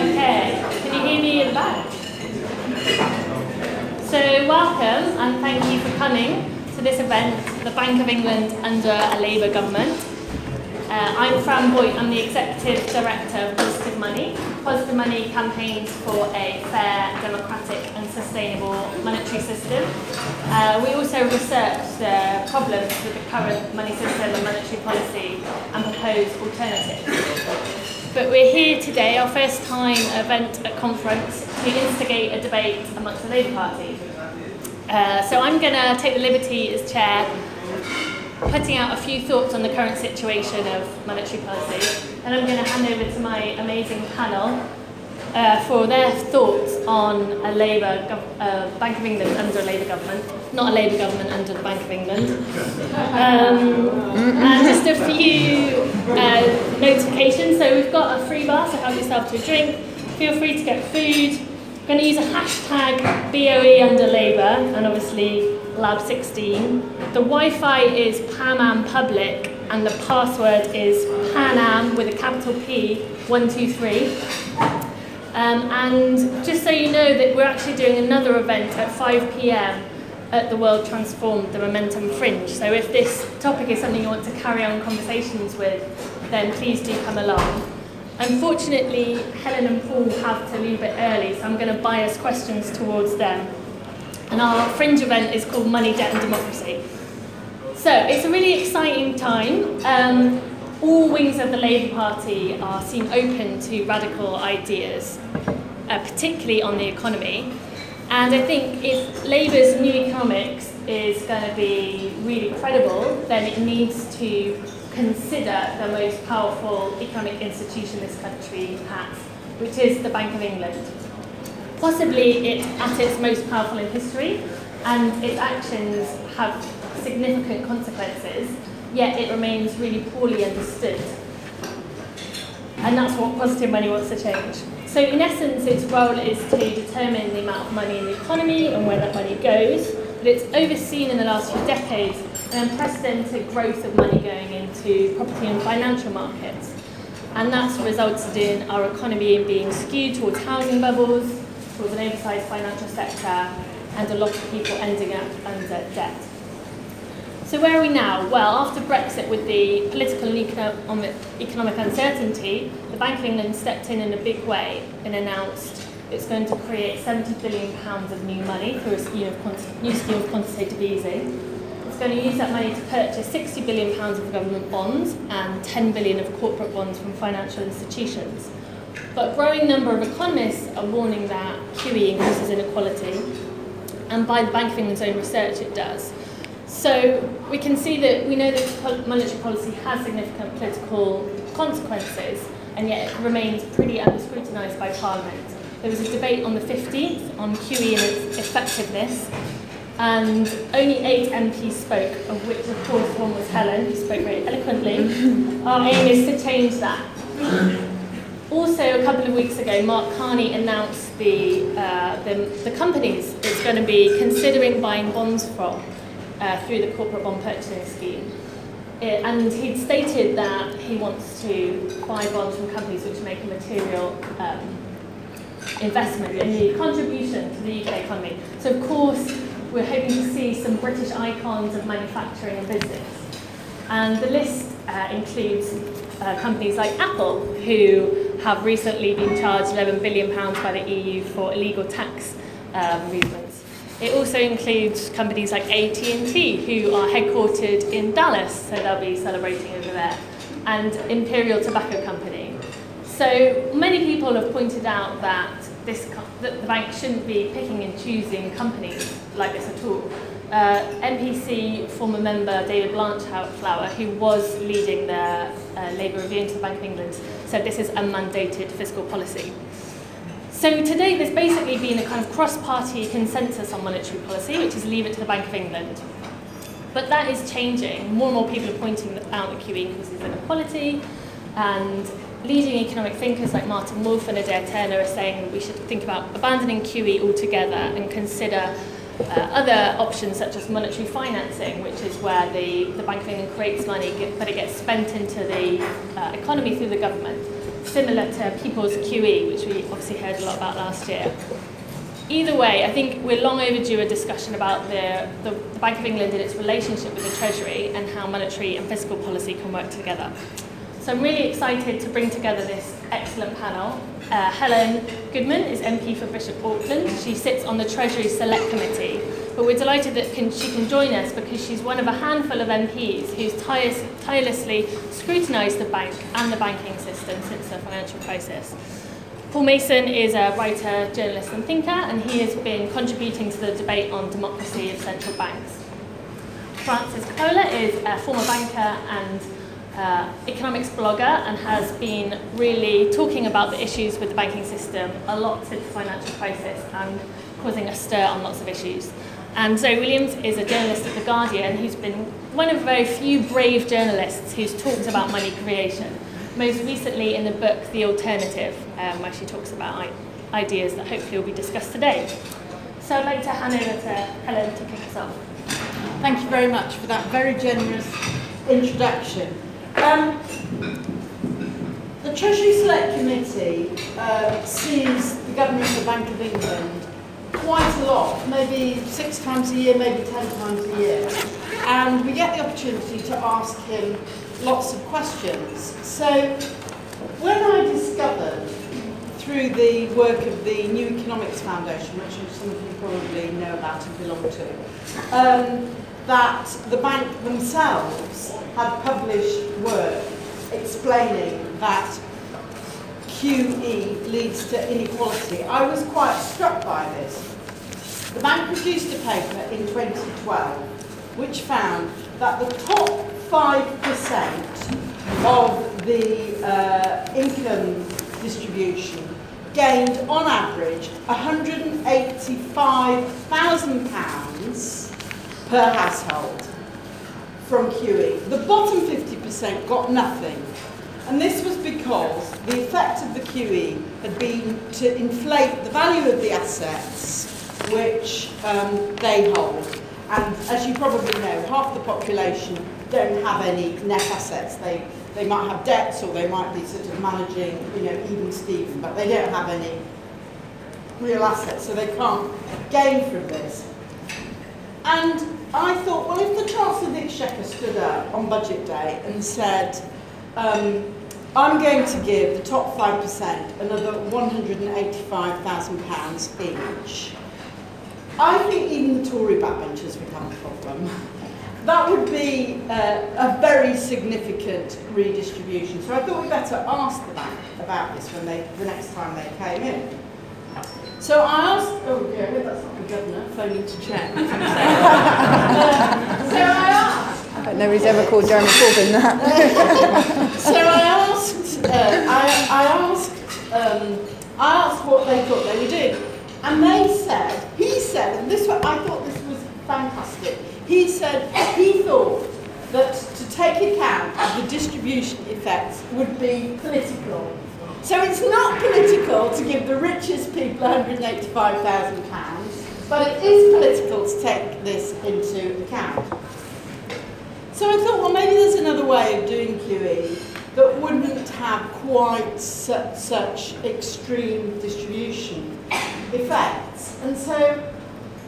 Okay, can you hear me in the back? So welcome and thank you for coming to this event, the Bank of England under a Labour government. Uh, I'm Fran Boait, I'm the Executive Director of Positive Money. Positive Money campaigns for a fair, democratic and sustainable monetary system. Uh, we also research the problems with the current money system and monetary policy and propose alternatives. But we're here today, our first time event at conference, to instigate a debate amongst the Labour Party. Uh, so I'm going to take the liberty as chair putting out a few thoughts on the current situation of monetary policy, and I'm going to hand over to my amazing panel uh, for their thoughts on a Labour uh, Bank of England under a Labour government, not a Labour government under the Bank of England. Um, and just a few uh, notifications. So we've got a free bar, so help yourself to a drink. Feel free to get food. I'm going to use a hashtag BOE under Labour and obviously Lab 16. The Wi-Fi is PAMAM Public and the password is PANAM with a capital P 123. Um, and just so you know that we're actually doing another event at 5 p.m. at the World Transformed, the Momentum Fringe. So if this topic is something you want to carry on conversations with, then please do come along. Unfortunately, Helen and Paul have to leave it early, so I'm going to bias questions towards them. And our fringe event is called Money, Debt and Democracy. So it's a really exciting time. Um, all wings of the Labour Party are seen open to radical ideas, uh, particularly on the economy. And I think if Labour's new economics is going to be really credible, then it needs to consider the most powerful economic institution this country has, which is the Bank of England. Possibly it's at its most powerful in history, and its actions have significant consequences yet it remains really poorly understood. And that's what positive money wants to change. So in essence, its role is to determine the amount of money in the economy and where that money goes, but it's overseen in the last few decades an unprecedented growth of money going into property and financial markets. And that's resulted in our economy being skewed towards housing bubbles, towards an oversized financial sector, and a lot of people ending up under debt. So where are we now? Well, after Brexit, with the political and economic, um, economic uncertainty, the Bank of England stepped in in a big way and announced it's going to create 70 billion pounds of new money through a scheme of new scheme of quantitative easing. It's going to use that money to purchase 60 billion pounds of government bonds and 10 billion of corporate bonds from financial institutions. But a growing number of economists are warning that QE increases inequality, and by the Bank of England's own research, it does. So we can see that we know that monetary policy has significant political consequences, and yet it remains pretty under scrutinised by Parliament. There was a debate on the 15th on QE and its effectiveness, and only eight MPs spoke, of which, of course, one was Helen, who spoke very eloquently. Our aim is to change that. Also, a couple of weeks ago, Mark Carney announced the, uh, the, the companies it's going to be considering buying bonds from uh, through the corporate bond purchasing scheme. It, and he'd stated that he wants to buy bonds from companies which make a material um, investment in the contribution to the UK economy. So of course, we're hoping to see some British icons of manufacturing and business. And the list uh, includes uh, companies like Apple, who have recently been charged £11 billion by the EU for illegal tax um, movements. It also includes companies like AT&T, who are headquartered in Dallas, so they'll be celebrating over there, and Imperial Tobacco Company. So many people have pointed out that, this, that the bank shouldn't be picking and choosing companies like this at all. Uh, MPC former member David Blanchflower, who was leading the uh, Labour review into the Bank of England, said this is unmandated fiscal policy. So today there's basically been a kind of cross-party consensus on monetary policy, which is leave it to the Bank of England. But that is changing. More and more people are pointing out that QE increases inequality, and leading economic thinkers like Martin Wolf and Adair Turner are saying we should think about abandoning QE altogether and consider uh, other options such as monetary financing, which is where the, the Bank of England creates money, but it gets spent into the uh, economy through the government. Similar to People's QE, which we obviously heard a lot about last year. Either way, I think we're long overdue a discussion about the, the, the Bank of England and its relationship with the Treasury and how monetary and fiscal policy can work together. So I'm really excited to bring together this excellent panel. Uh, Helen Goodman is MP for Bishop Auckland. She sits on the Treasury Select Committee, but we're delighted that can, she can join us because she's one of a handful of MPs who's tireless, tirelessly scrutinised the bank and the banking system since the financial crisis. Paul Mason is a writer, journalist and thinker, and he has been contributing to the debate on democracy and central banks. Frances Coppola is a former banker and uh, economics blogger and has been really talking about the issues with the banking system a lot since the financial crisis and causing a stir on lots of issues. And Zoe Williams is a journalist at The Guardian who's been one of very few brave journalists who's talked about money creation most recently in the book The Alternative, um, where she talks about ideas that hopefully will be discussed today. So I'd like to hand over to Helen to kick us off. Thank you very much for that very generous introduction. Um, the Treasury Select Committee uh, sees the Governor of the Bank of England quite a lot, maybe six times a year, maybe ten times a year. And we get the opportunity to ask him lots of questions. So when I discovered through the work of the New Economics Foundation, which some of you probably know about and belong to, um, that the bank themselves had published work explaining that QE leads to inequality. I was quite struck by this. The bank produced a paper in 2012 which found that the top 5% of the uh, income distribution gained on average £185,000 per household from QE. The bottom 50% got nothing. And this was because the effect of the QE had been to inflate the value of the assets which um, they hold. And as you probably know, half the population don't have any net assets. They, they might have debts or they might be sort of managing, you know, even Steven, but they don't have any real assets, so they can't gain from this. And I thought, well, if the Chancellor of the Exchequer stood up on budget day and said, um, I'm going to give the top 5% another £185,000 each, I think even the Tory backbenchers would have a problem. That would be uh, a very significant redistribution. So I thought we'd better ask the bank about this when they, the next time they came in. So I asked, oh yeah, that's not the governor, phoning to check. uh, so I asked. I nobody's ever called Jeremy Corbyn that. so I asked, uh, I, I asked, um, I asked what they thought they were doing. And they said, he said, and this I thought this was fantastic, he said he thought that to take account of the distribution effects would be political. So it's not political to give the richest people £185,000, but it is political to take this into account. So I thought, well, maybe there's another way of doing QE that wouldn't have quite su such extreme distribution effects. And so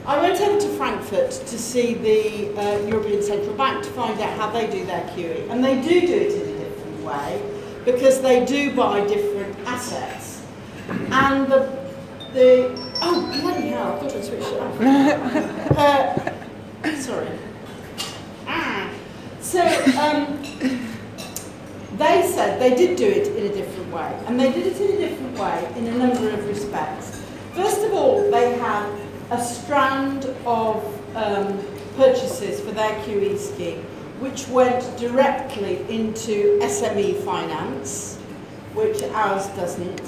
I went over to Frankfurt to see the uh, European Central Bank to find out how they do their QE. And they do do it in a different way because they do buy different assets. And the, the oh, bloody hell, I thought I'd switched it off. uh, sorry. Ah. So, um, they said they did do it in a different way. And they did it in a different way in a number of respects. First of all, they had a strand of um, purchases for their QE scheme, which went directly into SME finance, which ours doesn't.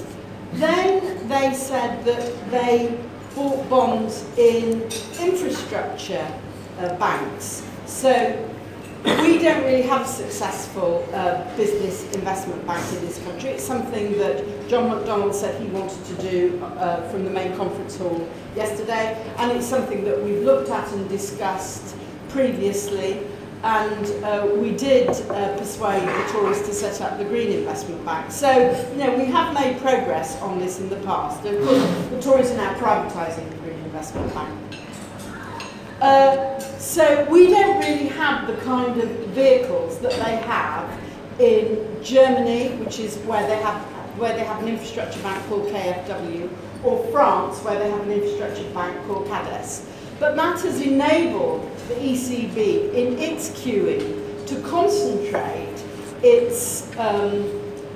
Then they said that they bought bonds in infrastructure uh, banks. So we don't really have a successful uh, business investment bank in this country. It's something that John McDonnell said he wanted to do uh, from the main conference hall yesterday, and it's something that we've looked at and discussed previously. and uh, we did uh, persuade the Tories to set up the Green Investment Bank. So, you know, we have made progress on this in the past. Of course, the Tories are now privatising the Green Investment Bank. Uh, so we don't really have the kind of vehicles that they have in Germany, which is where they have where they have an infrastructure bank called KfW, or France, where they have an infrastructure bank called CADES. But that has enabled the ECB in its queuing to concentrate its um,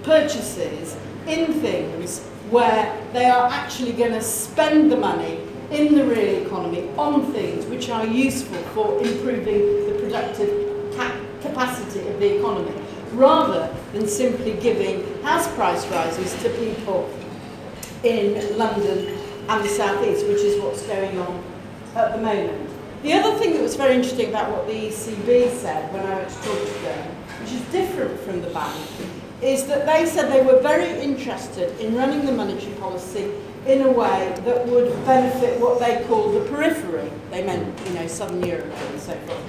purchases in things where they are actually going to spend the money in the real economy on things which are useful for improving the productive ca capacity of the economy, rather than simply giving house price rises to people in London and the South East, which is what's going on at the moment. The other thing that was very interesting about what the ECB said when I went to talk to them, which is different from the bank, is that they said they were very interested in running the monetary policy in a way that would benefit what they call the periphery. They meant, you know, Southern Europe and so forth.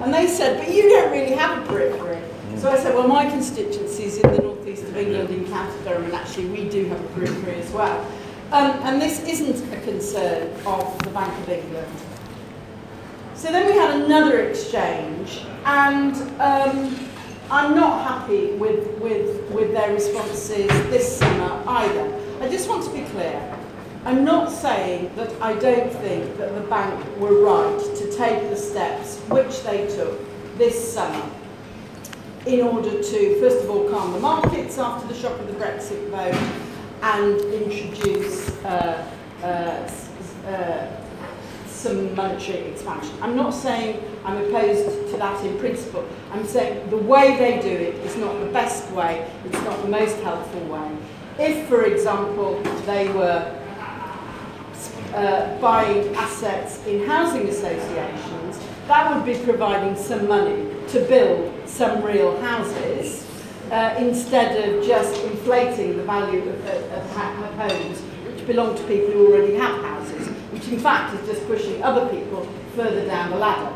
And they said, but you don't really have a periphery. So I said, well, my constituency is in the northeast of England in County Durham, and actually we do have a periphery as well. Um, and this isn't a concern of the Bank of England. So then we had another exchange, and um, I'm not happy with, with, with their responses this summer either. I just want to be clear. I'm not saying that I don't think that the bank were right to take the steps which they took this summer in order to, first of all, calm the markets after the shock of the Brexit vote and introduce uh, uh, uh, some monetary expansion. I'm not saying I'm opposed to that in principle. I'm saying the way they do it is not the best way, it's not the most helpful way. If, for example, they were uh, buying assets in housing associations, that would be providing some money to build some real houses uh, instead of just inflating the value of, of, of homes which belong to people who already have houses, which in fact is just pushing other people further down the ladder.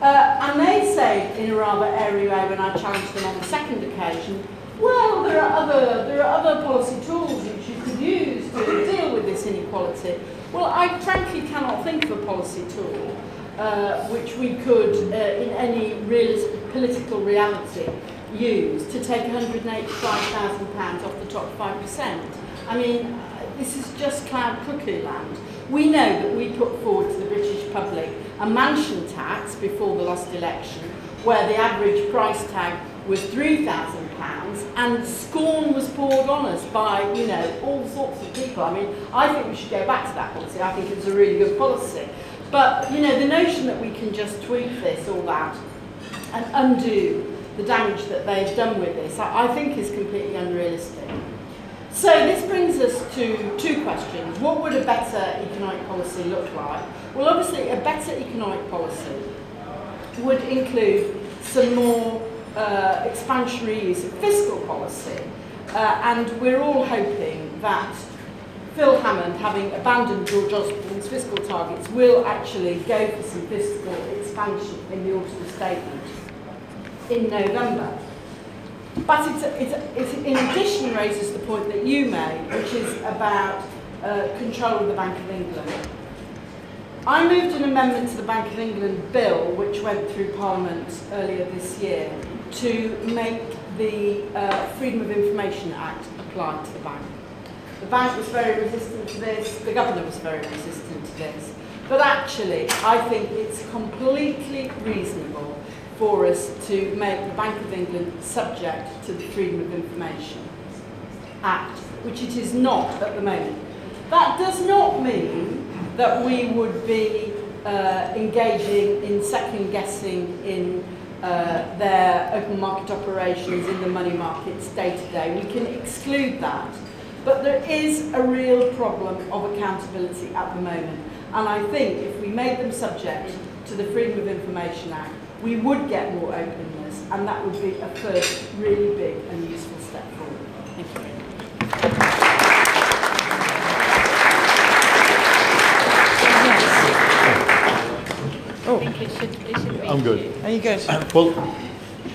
Uh, and they say in a rather airy way when I challenged them on the second occasion, well, there are other there are other policy tools which you could use to deal inequality. Well, I frankly cannot think of a policy tool uh, which we could, uh, in any real political reality, use to take £185,000 off the top 5%. I mean, this is just cloud cuckoo land. We know that we put forward to the British public a mansion tax before the last election, where the average price tag was £3,000 and scorn was poured on us by, you know, all sorts of people. I mean, I think we should go back to that policy. I think it's a really good policy. But, you know, the notion that we can just tweak this or that and undo the damage that they've done with this, I, I think is completely unrealistic. So this brings us to two questions. What would a better economic policy look like? Well, obviously, a better economic policy would include some more uh, expansionary use of fiscal policy. Uh, and we're all hoping that Phil Hammond, having abandoned George Osborne's fiscal targets, will actually go for some fiscal expansion in the autumn statement in November. But it's, it's, it's in addition raises the point that you made, which is about uh, control of the Bank of England. I moved an amendment to the Bank of England bill, which went through Parliament earlier this year, to make the uh, Freedom of Information Act apply to the bank. The bank was very resistant to this, the governor was very resistant to this, but actually I think it's completely reasonable for us to make the Bank of England subject to the Freedom of Information Act, which it is not at the moment. That does not mean that we would be uh, engaging in second guessing in uh, their open market operations in the money markets day to day. We can exclude that. But there is a real problem of accountability at the moment. And I think if we made them subject to the Freedom of Information Act, we would get more openness, and that would be a first really big and useful step forward. Thank you. Thank you. it should, it should reach I'm good. you. Are you good? Well,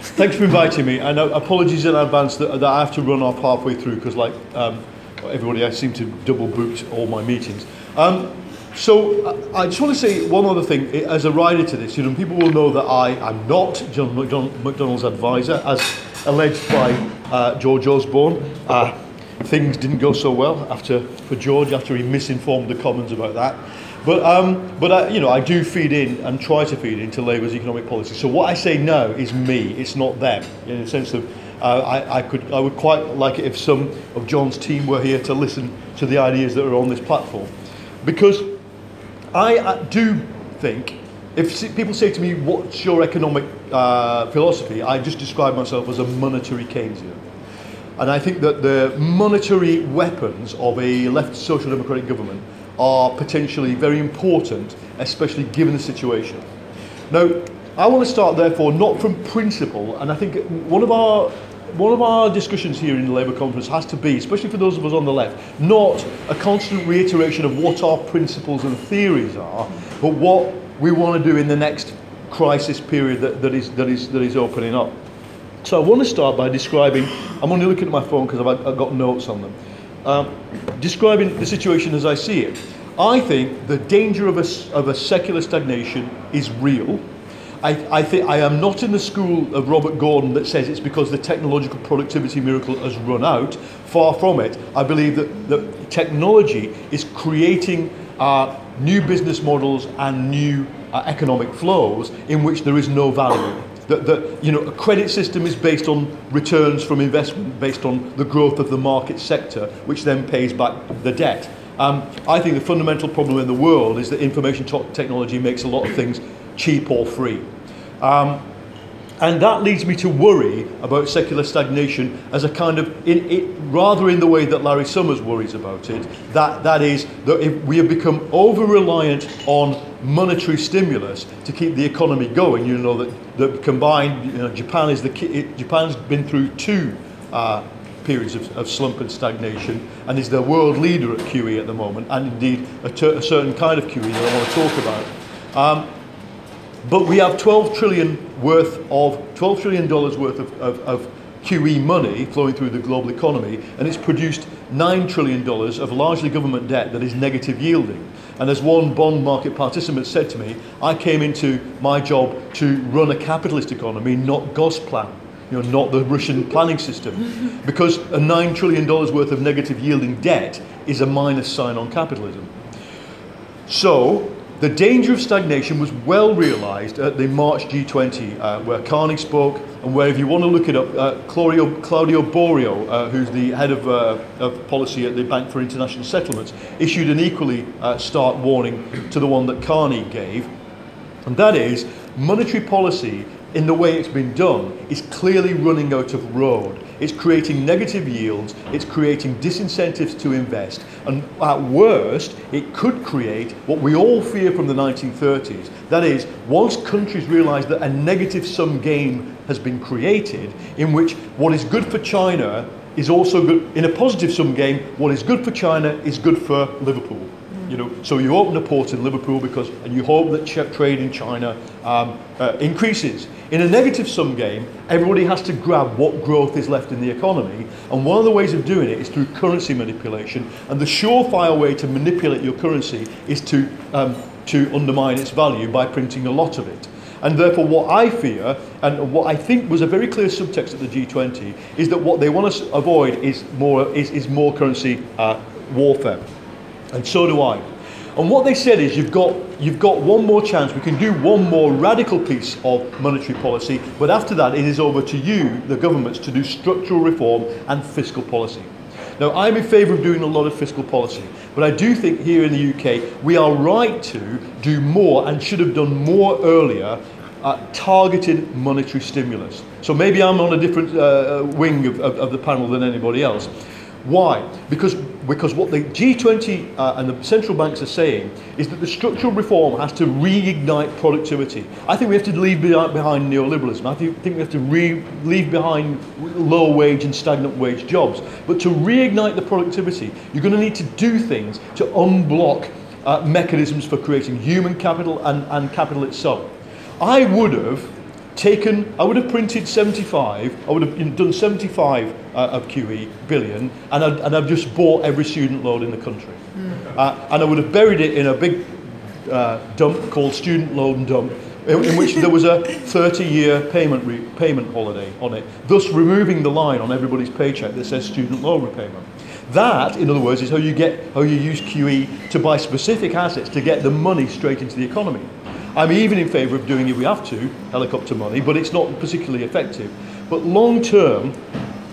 thanks for inviting me, I know apologies in advance that, that I have to run off halfway through because, like um, everybody, I seem to double booked all my meetings. Um, so uh, I just want to say one other thing as a rider to this. You know, people will know that I am not John McDon- McDonnell's advisor, as alleged by uh, George Osborne. Uh, things didn't go so well after for George after he misinformed the Commons about that. But, um, but I, you know, I do feed in and try to feed into Labour's economic policy. So what I say now is me, it's not them, in the sense of uh, I, I, could, I would quite like it if some of John's team were here to listen to the ideas that are on this platform. Because I uh, do think, if people say to me, what's your economic uh, philosophy, I just describe myself as a monetary Keynesian. And I think that the monetary weapons of a left social democratic government are potentially very important, especially given the situation. Now, I want to start therefore not from principle, and I think one of our one of our discussions here in the Labour conference has to be, especially for those of us on the left, not a constant reiteration of what our principles and theories are, but what we want to do in the next crisis period that, that is that is that is opening up. So I want to start by describing, I'm only looking at my phone because I've, I've got notes on them, um, describing the situation as I see it. I think the danger of a, of a secular stagnation is real. I, I, think, I am not in the school of Robert Gordon that says it's because the technological productivity miracle has run out. Far from it. I believe that, that technology is creating uh, new business models and new uh, economic flows in which there is no value. That, that you know, a credit system is based on returns from investment, based on the growth of the market sector, which then pays back the debt. Um, I think the fundamental problem in the world is that information technology makes a lot of things cheap or free. Um, and that leads me to worry about secular stagnation as a kind of, in, it, rather in the way that Larry Summers worries about it, that, that is, that if we have become over reliant on monetary stimulus to keep the economy going. You know that, that combined, you know, Japan is the, Japan's been through two uh, periods of, of slump and stagnation and is the world leader at QE at the moment, and indeed a, ter- a certain kind of QE that I want to talk about. Um, but we have 12 trillion worth of 12 trillion dollars worth of, of, of QE money flowing through the global economy, and it's produced nine trillion dollars of largely government debt that is negative yielding. And as one bond market participant said to me, I came into my job to run a capitalist economy, not Gosplan. You know, not the Russian planning system, because a nine trillion dollars worth of negative yielding debt is a minus sign on capitalism. So, the danger of stagnation was well realised at the March G20, uh, where Carney spoke, and where, if you want to look it up, uh, Claudio, Claudio Borio, uh, who's the head of, uh, of policy at the Bank for International Settlements, issued an equally uh, stark warning to the one that Carney gave, and that is monetary policy in the way it's been done is clearly running out of road. It's creating negative yields, it's creating disincentives to invest, and at worst, it could create what we all fear from the 1930s. That is, once countries realise that a negative sum game has been created, in which what is good for China is also good, in a positive sum game, what is good for China is good for Liverpool. You know, so you open a port in Liverpool because, and you hope that trade in China um, uh, increases. In a negative sum game, everybody has to grab what growth is left in the economy, and one of the ways of doing it is through currency manipulation. And the surefire way to manipulate your currency is to um, to undermine its value by printing a lot of it. And therefore, what I fear, and what I think was a very clear subtext at the G20, is that what they want to avoid is more is, is more currency uh, warfare. And so do I. And what they said is you've got, you've got one more chance. We can do one more radical piece of monetary policy, but after that, it is over to you, the governments, to do structural reform and fiscal policy. Now, I'm in favour of doing a lot of fiscal policy, but I do think here in the UK we are right to do more and should have done more earlier uh, targeted monetary stimulus. So maybe I'm on a different uh, uh, wing of, of, of the panel than anybody else. Why? Because, because what the G20 uh, and the central banks are saying is that the structural reform has to reignite productivity. I think we have to leave behind neoliberalism. I think we have to leave behind low wage and stagnant wage jobs. But to reignite the productivity, you're going to need to do things to unblock uh, mechanisms for creating human capital and, and capital itself. I would have taken, I would have printed 75, I would have done 75 uh, of QE billion, and I'd, and I've just bought every student loan in the country. Uh, and I would have buried it in a big uh, dump called student loan dump, in, in which there was a 30-year payment re- payment holiday on it, thus removing the line on everybody's paycheck that says student loan repayment. That, in other words, is how you get how you use QE to buy specific assets to get the money straight into the economy. I'm even in favour of doing, if we have to, helicopter money, but it's not particularly effective. But long term,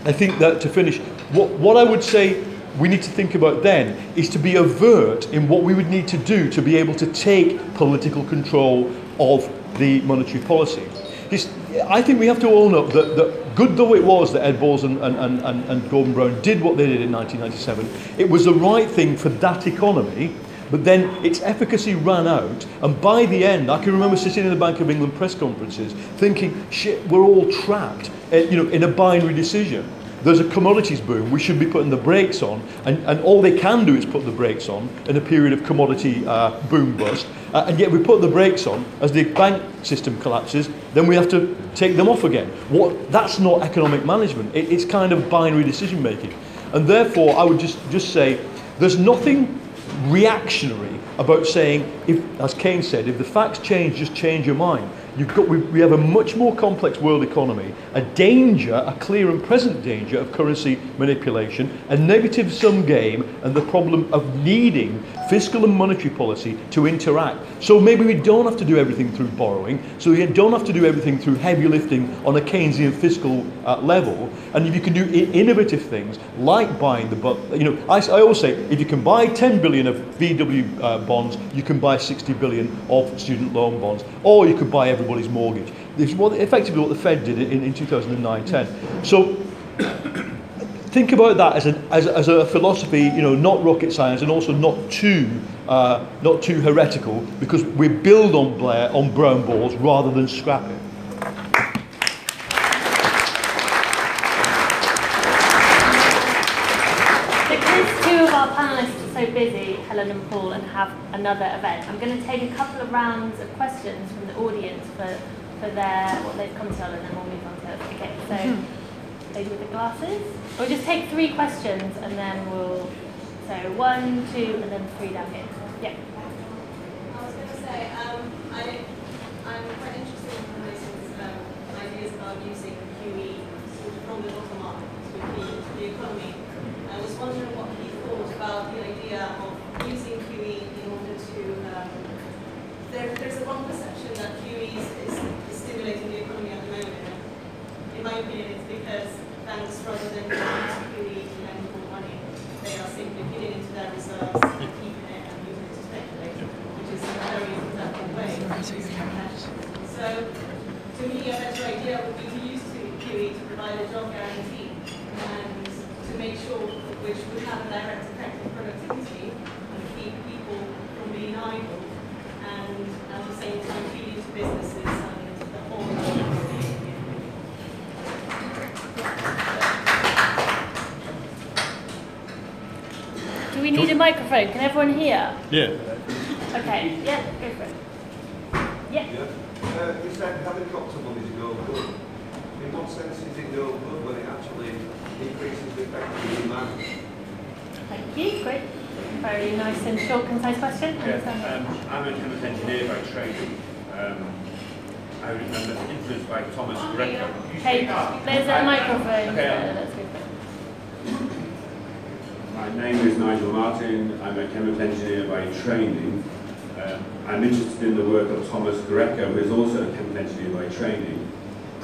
I think that to finish, what, what I would say we need to think about then is to be overt in what we would need to do to be able to take political control of the monetary policy. It's, I think we have to own up that, that good though it was that Ed Balls and, and, and, and Gordon Brown did what they did in 1997, it was the right thing for that economy but then its efficacy ran out, and by the end, I can remember sitting in the Bank of England press conferences thinking, shit, we're all trapped uh, you know, in a binary decision. There's a commodities boom, we should be putting the brakes on, and, and all they can do is put the brakes on in a period of commodity uh, boom bust, uh, and yet we put the brakes on as the bank system collapses, then we have to take them off again. What, that's not economic management, it, it's kind of binary decision making. And therefore, I would just, just say, there's nothing reactionary about saying, if, as Keynes said, if the facts change, just change your mind. You've got, we, we have a much more complex world economy, a danger, a clear and present danger of currency manipulation, a negative sum game, and the problem of needing fiscal and monetary policy to interact. So maybe we don't have to do everything through borrowing, so we don't have to do everything through heavy lifting on a Keynesian fiscal uh, level, and if you can do innovative things like buying the, you know, I, I always say, if you can buy 10 billion of VW uh, bonds, you can buy 60 billion of student loan bonds, or you could buy everybody's mortgage. This is what, effectively what the Fed did in, in 2009-10. So think about that as, an, as, as a philosophy, you know, not rocket science and also not too, uh, not too heretical because we build on Blair, on Brown balls rather than scrap it. Because two of our panellists are so busy, Helen and Paul, and have another event, I'm going to take a couple of rounds of questions from the audience for, for their what they've come to, and then we'll move on to it. Okay, so lady with the glasses. We'll just take three questions, and then we'll so one, two, and then three down here. Yeah. I was going to say, um, I, I'm quite interested in Mason's um, ideas about using QE sort of from the bottom up to feed the economy. I was wondering what he thought about the idea of using QE in order to. Um, there, there's a wrong perception that QE is, is, is stimulating the economy at the moment. In my opinion, it's because banks, rather than using QE to lend more money, they are simply putting into their reserves and keeping it and using it to speculate, which is a very productive way of using cash. So, to me, a better idea would be to use QE to provide a job guarantee and to make sure which would have a direct effect on productivity and keep people from being idle and at the same time feed into businesses and the whole economy. Do we need a microphone? Can everyone hear? Yeah. Okay. Yeah. Go for it. Yeah. Uh, you said helicopter money is no good. In what sense is it no good when it actually increases the effective demand? Thank you. Great. Very nice and short, concise question. Yeah, um, I'm a chemical engineer by training. Um, I was um, influenced by Thomas Greco. Hey, there's a microphone. Okay. Uh, let's go for it. My name is Nigel Martin. I'm a chemical engineer by training. Um, I'm interested in the work of Thomas Greco, who is also a chemical engineer by training.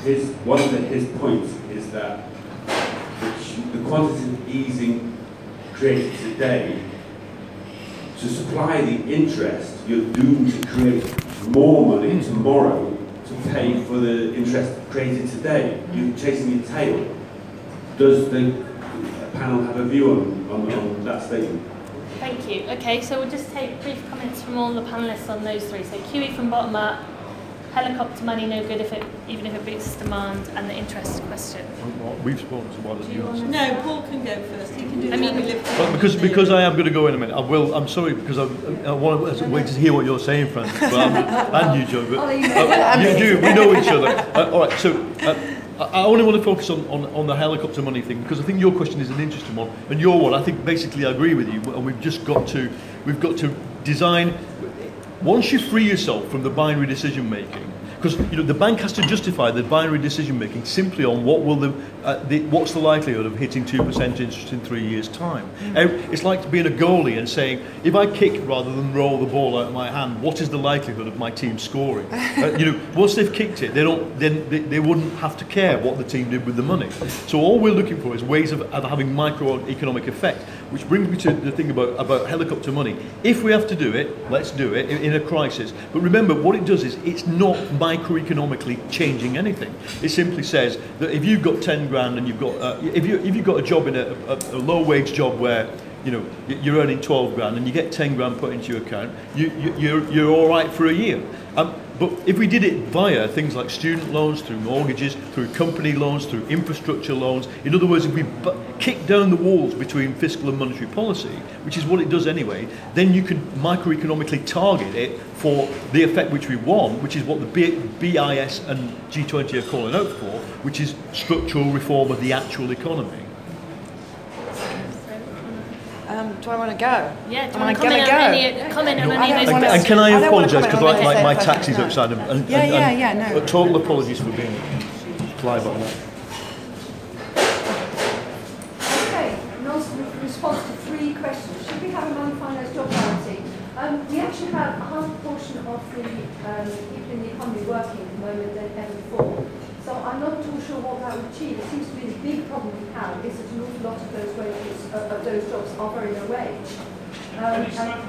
His, one of the, his points is that the, the quantitative easing created today to supply the interest, you're doomed to create more money tomorrow to pay for the interest created today. You're chasing your tail. Does the panel have a view on, on, on that statement? Thank you. Okay, so we'll just take brief comments from all the panelists on those three. So QE from bottom up, helicopter money no good if it, even if it boosts demand, and the interest question. Well, We've spoken, so why don't you? No, Paul can go first. He can do I the mean- heavy lifting. Well, because because I am going to go in a minute. I will. I'm sorry because I, I want to wait to hear what you're saying, Frances. But I'm, and you, Joe. But I'll uh, you. you do. We know each other. Uh, all right. So uh, I only want to focus on, on on the helicopter money thing because I think your question is an interesting one, and your one. I think basically I agree with you, and we've just got to we've got to design. Once you free yourself from the binary decision making, because you know the bank has to justify the binary decision making simply on what will the, uh, the what's the likelihood of hitting two percent interest in three years' time. Uh, it's like being a goalie and saying if I kick rather than roll the ball out of my hand, what is the likelihood of my team scoring? Uh, you know, once they've kicked it, they don't then they, they wouldn't have to care what the team did with the money. So all we're looking for is ways of, of having microeconomic effect, which brings me to the thing about about helicopter money. If we have to do it, let's do it in, in a crisis. But remember, what it does is it's not microeconomically changing anything. It simply says that if you've got 10 grand and you've got, uh, if, you, if you've got a job in a, a, a low wage job where you know, you're earning 12 grand and you get 10 grand put into your account, you, you, you're, you're all right for a year. Um, but if we did it via things like student loans, through mortgages, through company loans, through infrastructure loans, in other words, if we bu- kick down the walls between fiscal and monetary policy, which is what it does anyway, then you can microeconomically target it for the effect which we want, which is what the B- BIS and G20 are calling out for, which is structural reform of the actual economy. Um, do I want to go? Yeah, do you I want to comment gonna on go? any, comment on I any of those wanna- And, and can I, I apologise because comment on my, anything my, my so taxi's no. outside and, and, Yeah, and, yeah, and yeah, no. uh, total apologies for being fly by that. Okay, in response to three questions. Should we have a money finance job guarantee? Um, we actually have a higher proportion of the um, people in the economy working at the moment than ever before. So I'm not at all sure what that would achieve. It seems to be the big problem we have is that an awful lot of those wages, uh, of those jobs are very low wage. Um, and-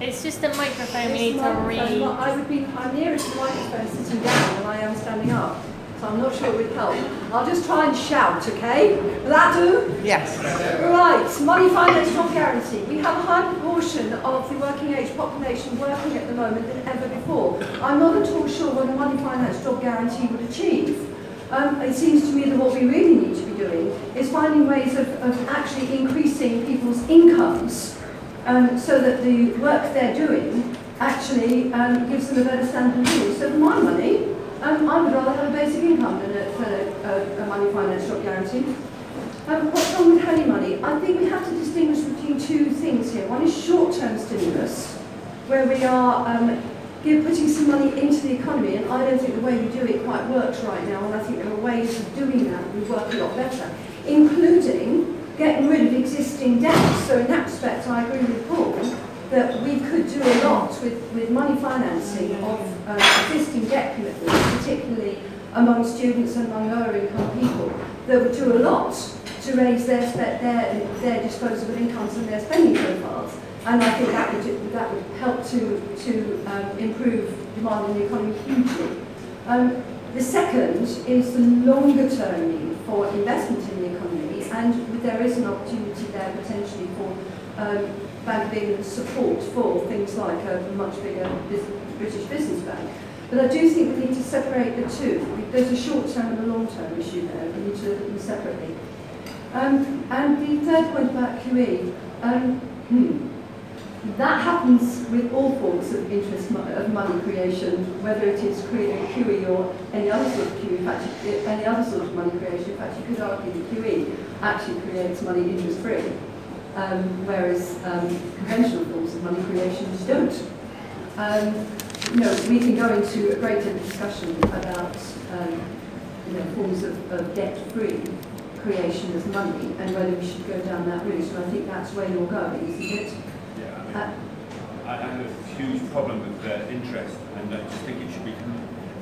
It's just a microphone we It's need to read. Well, I would be, I'm nearest the microphone sitting down than I am standing up. So I'm not sure it would help. I'll just try and shout, okay? Will that do? Yes. Right, money finance job guarantee. We have a high proportion of the working age population working at the moment than ever before. I'm not at all sure what a money finance job guarantee would achieve. Um, it seems to me that what we really need to be doing is finding ways of, of actually increasing people's incomes um, so that the work they're doing actually um, gives them a better standard of living. So for my money, um, I would rather have a basic income than a, a, a, money finance job guarantee. Um, what's wrong with honey money? I think we have to distinguish between two things here. One is short-term stimulus, where we are um, putting some money into the economy, and I don't think the way we do it quite works right now, and I think there are ways of doing that that would work a lot better, including getting rid of existing debts. So in that respect, I agree with Paul that we could do a lot with, with money financing of uh, existing debt commitments, particularly among students and among lower income people, that would do a lot to raise their, their, their disposable incomes and their spending profiles. And I think that would, that would help to, to um, improve demand in the economy hugely. Um, the second is the longer term need for investment in the economy, and there is an opportunity there potentially for um, Bank of England's support for things like a much bigger British business bank. But I do think we need to separate the two. There's a short-term and a long-term issue there. We need to look at them separately. Um, and the third point about QE, um, hmm, that happens with all forms of interest of money creation, whether it is QE or any other sort of QE. In fact, any other sort of money creation. In fact, you could argue that QE actually creates money interest-free, um, whereas um, conventional forms of money creation don't. Um, you know, we can go into a great deal of discussion about um, you know, forms of, of debt-free creation as money and whether we should go down that route. And I think that's where you're going, isn't it? Yeah, I mean, Uh, I I have a huge problem with uh, interest, and I just think it should be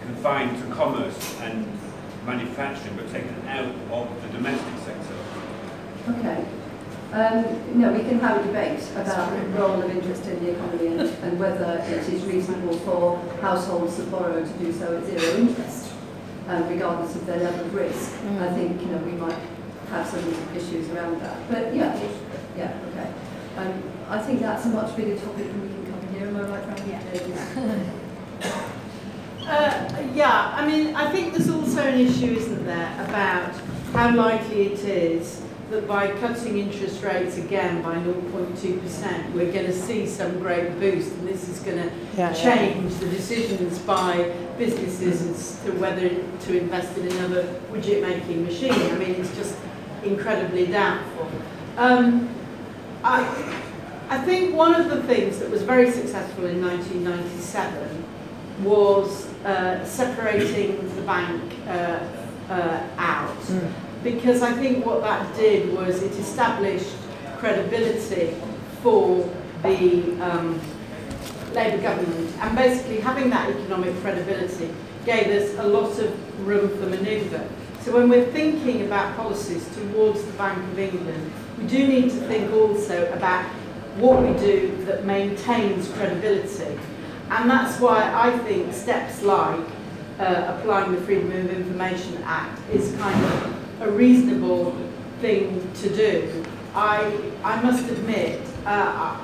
confined to commerce and manufacturing, but taken out of the domestic sector. Okay. Um, no, we can have a debate about the role of interest in the economy and, and whether it is reasonable for households that borrow to do so at zero interest, um, regardless of their level of risk. I think you know we might have some issues around that. But yeah, yeah, okay. Um, I think that's a much bigger topic than we can cover here. Am I right, Fran? Yeah. Uh, yeah, I mean, I think there's also an issue, isn't there, about how likely it is that by cutting interest rates again by 0.2%, we're going to see some great boost, and this is going to Yeah, yeah. change the decisions by businesses as to whether to invest in another widget making machine. I mean, it's just incredibly doubtful. Um, I, I think one of the things that was very successful in 1997 was uh, separating the bank uh, uh, out. Because I think what that did was it established credibility for the um, Labour government. And basically having that economic credibility gave us a lot of room for manoeuvre. So when we're thinking about policies towards the Bank of England, we do need to think also about what we do that maintains credibility. And that's why I think steps like uh, applying the Freedom of Information Act is kind of a reasonable thing to do. I, I must admit, uh,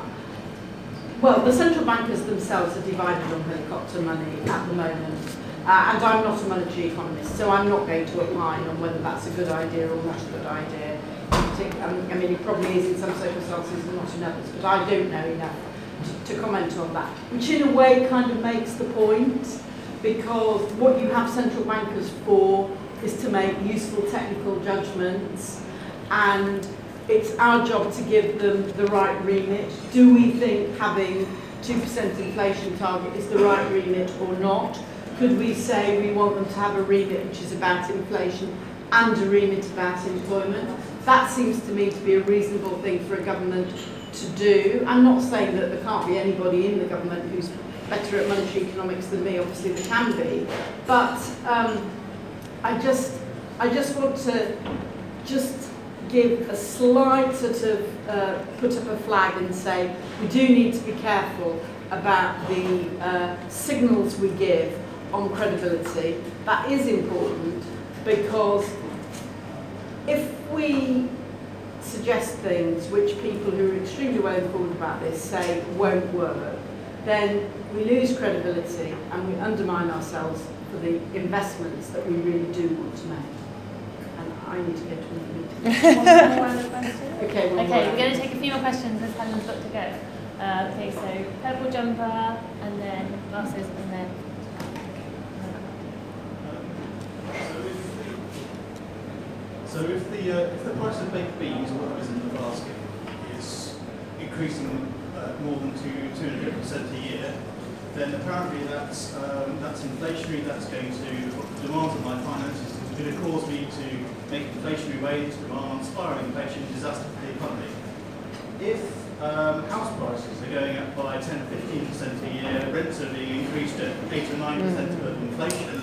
well, the central bankers themselves are divided on helicopter money at the moment. Uh, and I'm not a monetary economist, so I'm not going to opine on whether that's a good idea or not a good idea. I mean, it probably is in some circumstances and not in others, but I don't know enough to, to comment on that. Which in a way kind of makes the point, because what you have central bankers for is to make useful technical judgments, and it's our job to give them the right remit. Do we think having 2% inflation target is the right remit or not? Could we say we want them to have a remit which is about inflation and a remit about employment? That seems to me to be a reasonable thing for a government to do. I'm not saying that there can't be anybody in the government who's better at monetary economics than me, obviously there can be. But um, I just, I just want to just give a slight sort of uh, put up a flag and say we do need to be careful about the uh, signals we give on credibility. That is important because if we suggest things which people who are extremely well informed about this say won't work, then we lose credibility and we undermine ourselves for the investments that we really do want to make. And I need to go to another meeting. One more round? Okay, one Okay, more we're going to take a few more questions as Helen's got to go. Uh, okay, so purple jumper, and then glasses, and then. So if the, uh, if the price of baked beans, or what is in the basket, is increasing uh, more than two, two and a half percent a year, then apparently that's, um, that's inflationary, that's going to, the demands of my finances is going to cause me to make inflationary wage demands, spiraling inflation, disaster for the economy. If um, house prices are going up by 10 or 15% a year, rents are being increased at 8 or 9% of inflation,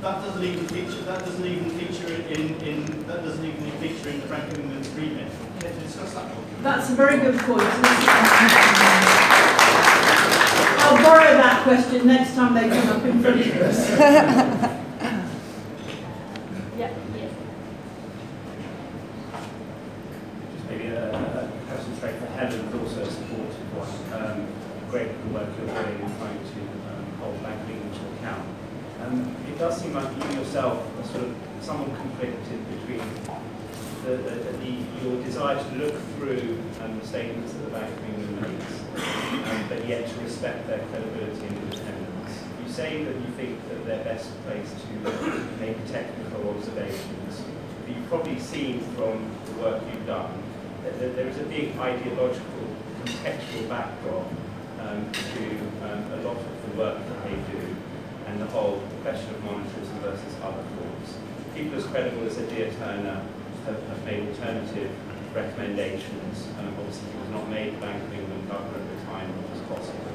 that doesn't even feature. That doesn't even feature in, in that doesn't even feature in the Bank England's remit. Care to discuss that? That's a very good point. I'll borrow that question next time they come up in front of us. Yeah, yeah. Just maybe a, a question straight for Helen, but also a supportive one. Um, great for the work you're doing in trying to um, hold Bank of England to account. Um, it does seem like you yourself are sort of somewhat conflicted between the, the, the, your desire to look through um, the statements that the Bank of England makes, um, but yet to respect their credibility and independence. You say that you think that they're best placed to make technical observations, but you've probably seen from the work you've done that, there is a big ideological, contextual backdrop um, to um, a lot of the work that they do and the whole question of monetarism versus other forms. People as credible as Adair Turner have, have made alternative recommendations. Um, obviously, he was not made Bank of England governor at the time, which was possible.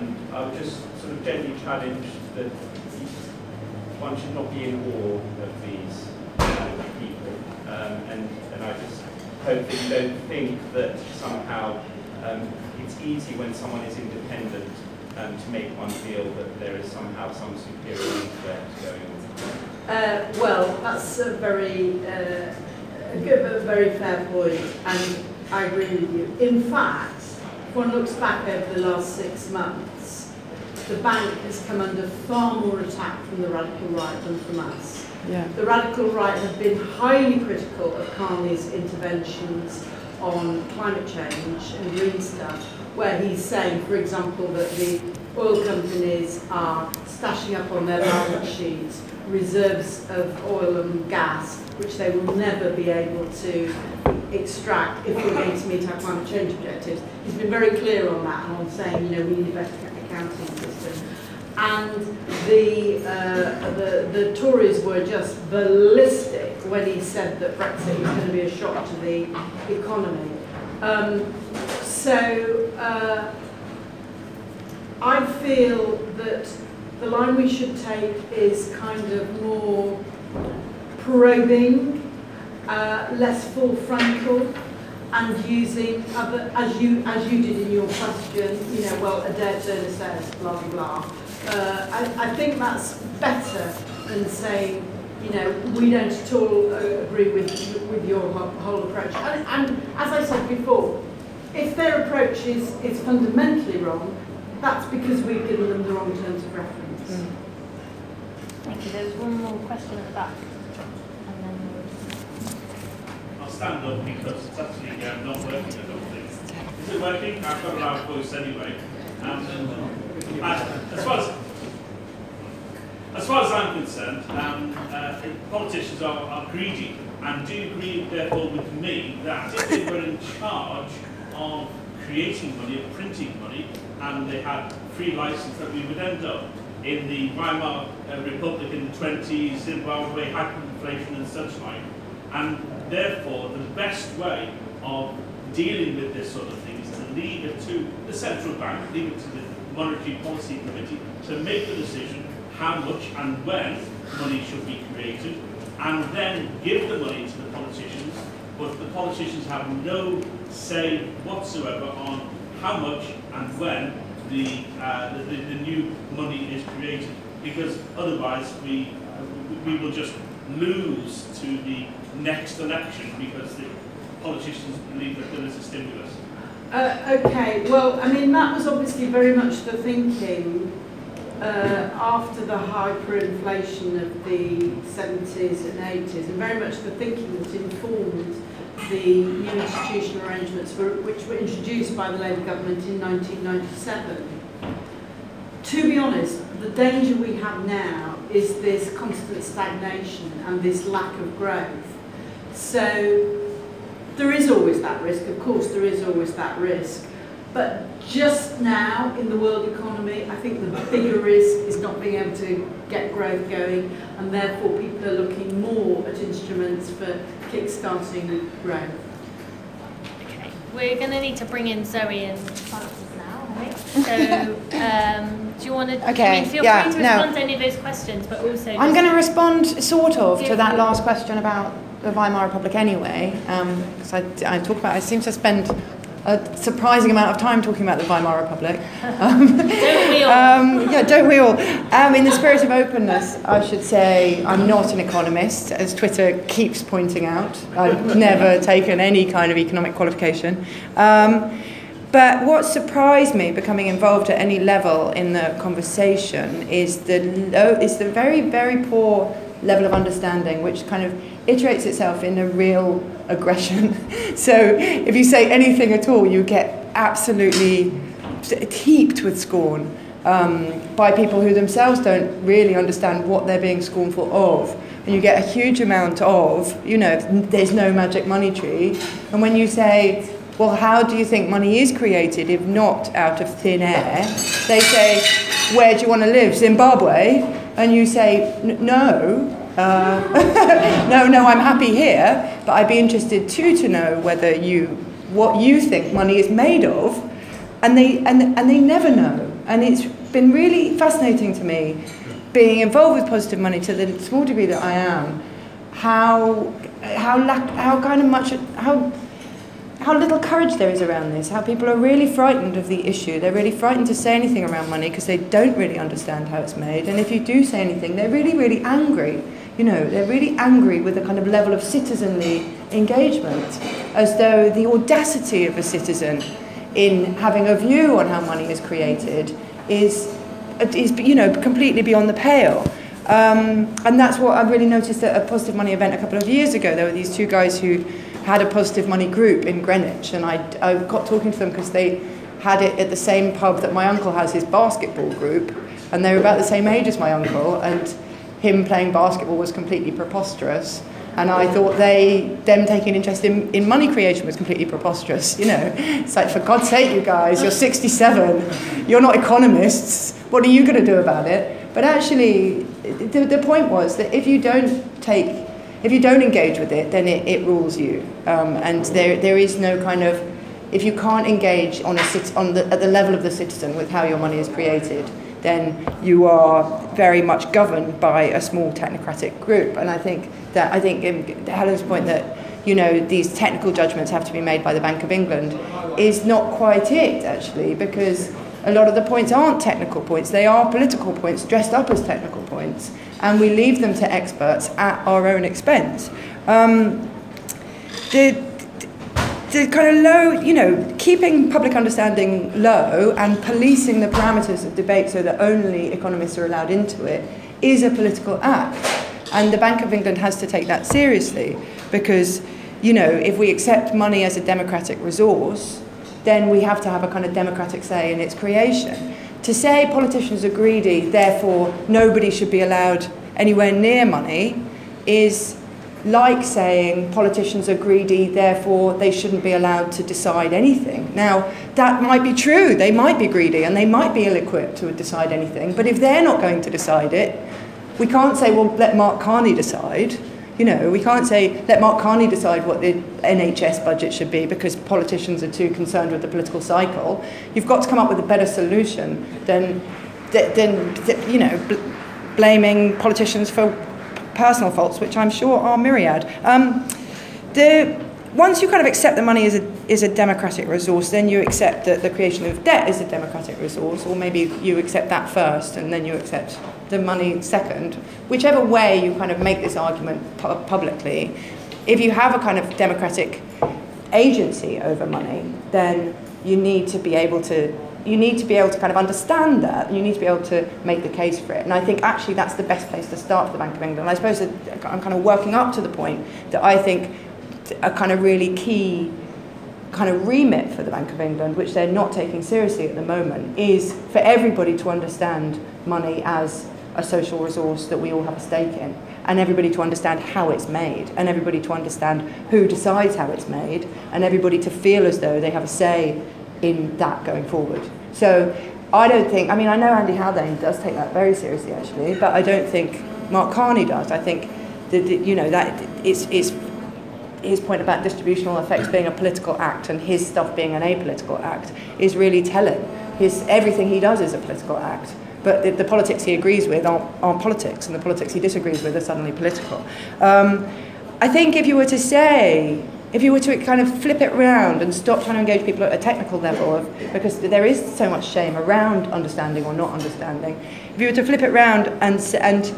And I would just sort of gently challenge that one should not be in awe of these um, people. Um, and, and I just hope that you don't think that somehow um, it's easy when someone is independent um, to make one feel that there is somehow some superior threat going on. Uh, well, that's a very, uh, a very fair. And I agree with you. In fact, if one looks back over the last six months, the bank has come under far more attack from the radical right than from us. Yeah. The radical right have been highly critical of Carney's interventions on climate change and green stuff, where he's saying, for example, that the oil companies are stashing up on their balance sheets reserves of oil and gas, which they will never be able to extract if we're going to meet our climate change objectives. He's been very clear on that and on saying, you know, we need to better accounting system. And the, uh, the, the Tories were just ballistic when he said that Brexit was going to be a shock to the economy. Um, so uh, I feel that the line we should take is kind of more probing, uh, less full frontal, and using other, as you as you did in your question, you know, well, Adair Turner says, blah blah blah. Uh, I, I think that's better than saying, you know, we don't at all uh, agree with with your whole, whole approach. And, and as I said before, if their approach is is fundamentally wrong, that's because we've given them the wrong terms of reference. Mm. Thank you. There's one more question at the back. And then I'll stand up because actually um, not working, don't think. Is it working? I've got a loud voice anyway. Um, uh, as, far as, as far as I'm concerned, um, uh, politicians are, are greedy and do agree, therefore, with me that if they were in charge of creating money, of printing money, and they had free license, that we would end up in the Weimar uh, Republic in the 20s, Zimbabwe, hyperinflation and such like. And therefore, the best way of dealing with this sort of thing is to leave it to the central bank, leave it to the Monetary Policy Committee to make the decision how much and when money should be created, and then give the money to the politicians, but the politicians have no say whatsoever on how much and when the, uh, the, the, new money is created, because otherwise we, we will just lose to the next election because the politicians believe that there is a stimulus. Uh, okay, well, I mean, that was obviously very much the thinking uh, after the hyperinflation of the 70s and 80s, and very much the thinking that informed the new institutional arrangements were, which were introduced by the Labour government in 1997. To be honest, the danger we have now is this constant stagnation and this lack of growth. So there is always that risk, of course there is always that risk. But just now in the world economy, I think the bigger risk is not being able to get growth going and therefore people are looking more at instruments for kick-starting growth. Okay, we're going to need to bring in Zoe and Frances now, right? So, um, do you want to? Okay, I mean, feel yeah, free to no. respond to any of those questions, but also. I'm going to respond sort of to that last question about the Weimar Republic anyway, because I, I talk about, I seem to spend a surprising amount of time talking about the Weimar Republic. Um, Don't we all? um, yeah, don't we all? Um, in the spirit of openness, I should say I'm not an economist, as Twitter keeps pointing out. I've never taken any kind of economic qualification. Um, but what surprised me becoming involved at any level in the conversation is the low, is the very, very poor level of understanding, which kind of iterates itself in a real aggression. so if you say anything at all, you get absolutely heaped with scorn um, by people who themselves don't really understand what they're being scornful of. And you get a huge amount of, you know, there's no magic money tree. And when you say, well, how do you think money is created if not out of thin air? They say, where do you want to live? Zimbabwe? And you say, "N- no. Uh, no, no, I'm happy here, but I'd be interested too to know whether you, what you think money is made of, and they, and, and they never know. And it's been really fascinating to me, being involved with positive money to the small degree that I am, how, how, lack, how kind of much, how how little courage there is around this, how people are really frightened of the issue. They're really frightened to say anything around money because they don't really understand how it's made. And if you do say anything, they're really, really angry. You know, they're really angry with a kind of level of citizenly engagement. as though the audacity of a citizen in having a view on how money is created is, is you know, completely beyond the pale. Um, and that's what I really noticed at a Positive Money event a couple of years ago. There were these two guys who had a Positive Money group in Greenwich, and I, I got talking to them because they had it at the same pub that my uncle has his basketball group, and they were about the same age as my uncle, and him playing basketball was completely preposterous. And I thought they, them taking interest in, in money creation was completely preposterous. You know, it's like, for God's sake, you guys, you're 67, you're not economists, what are you going to do about it? But actually, the, the point was that if you don't take, if you don't engage with it, then it, it rules you. Um, and there, there is no kind of, if you can't engage on, a, on the, at the level of the citizen with how your money is created, then you are very much governed by a small technocratic group. And I think that I think in Helen's point that you know these technical judgments have to be made by the Bank of England is not quite it actually because a lot of the points aren't technical points they are political points dressed up as technical points and we leave them to experts at our own expense um, the the kind of low, you know, keeping public understanding low and policing the parameters of debate so that only economists are allowed into it is a political act. And the Bank of England has to take that seriously because, you know, if we accept money as a democratic resource, then we have to have a kind of democratic say in its creation. To say politicians are greedy, therefore nobody should be allowed anywhere near money, is like saying politicians are greedy, therefore they shouldn't be allowed to decide anything. Now, that might be true. They might be greedy and they might be ill equipped to decide anything. But if they're not going to decide it, we can't say, well, let Mark Carney decide. You know, we can't say, let Mark Carney decide what the NHS budget should be because politicians are too concerned with the political cycle. You've got to come up with a better solution than, than, you know, blaming politicians for personal faults, which I'm sure are myriad. Um, the, once you kind of accept that money is a, is a democratic resource, then you accept that the creation of debt is a democratic resource, or maybe you accept that first and then you accept the money second. Whichever way you kind of make this argument pu- publicly, if you have a kind of democratic agency over money, then you need to be able to you need to be able to kind of understand that. You need to be able to make the case for it. And I think actually that's the best place to start for the Bank of England. I suppose I'm kind of working up to the point that I think a kind of really key kind of remit for the Bank of England, which they're not taking seriously at the moment, is for everybody to understand money as a social resource that we all have a stake in, and everybody to understand how it's made, and everybody to understand who decides how it's made, and everybody to feel as though they have a say in that going forward. So I don't think, I mean, I know Andy Haldane does take that very seriously actually, but I don't think Mark Carney does. I think that, you know, that it's, it's his point about distributional effects being a political act and his stuff being an apolitical act is really telling. His, everything he does is a political act. But the, the politics he agrees with aren't, aren't, politics, and the politics he disagrees with are suddenly political. Um, I think if you were to say, if you were to kind of flip it around and stop trying to engage people at a technical level, of, because there is so much shame around understanding or not understanding, if you were to flip it around and, and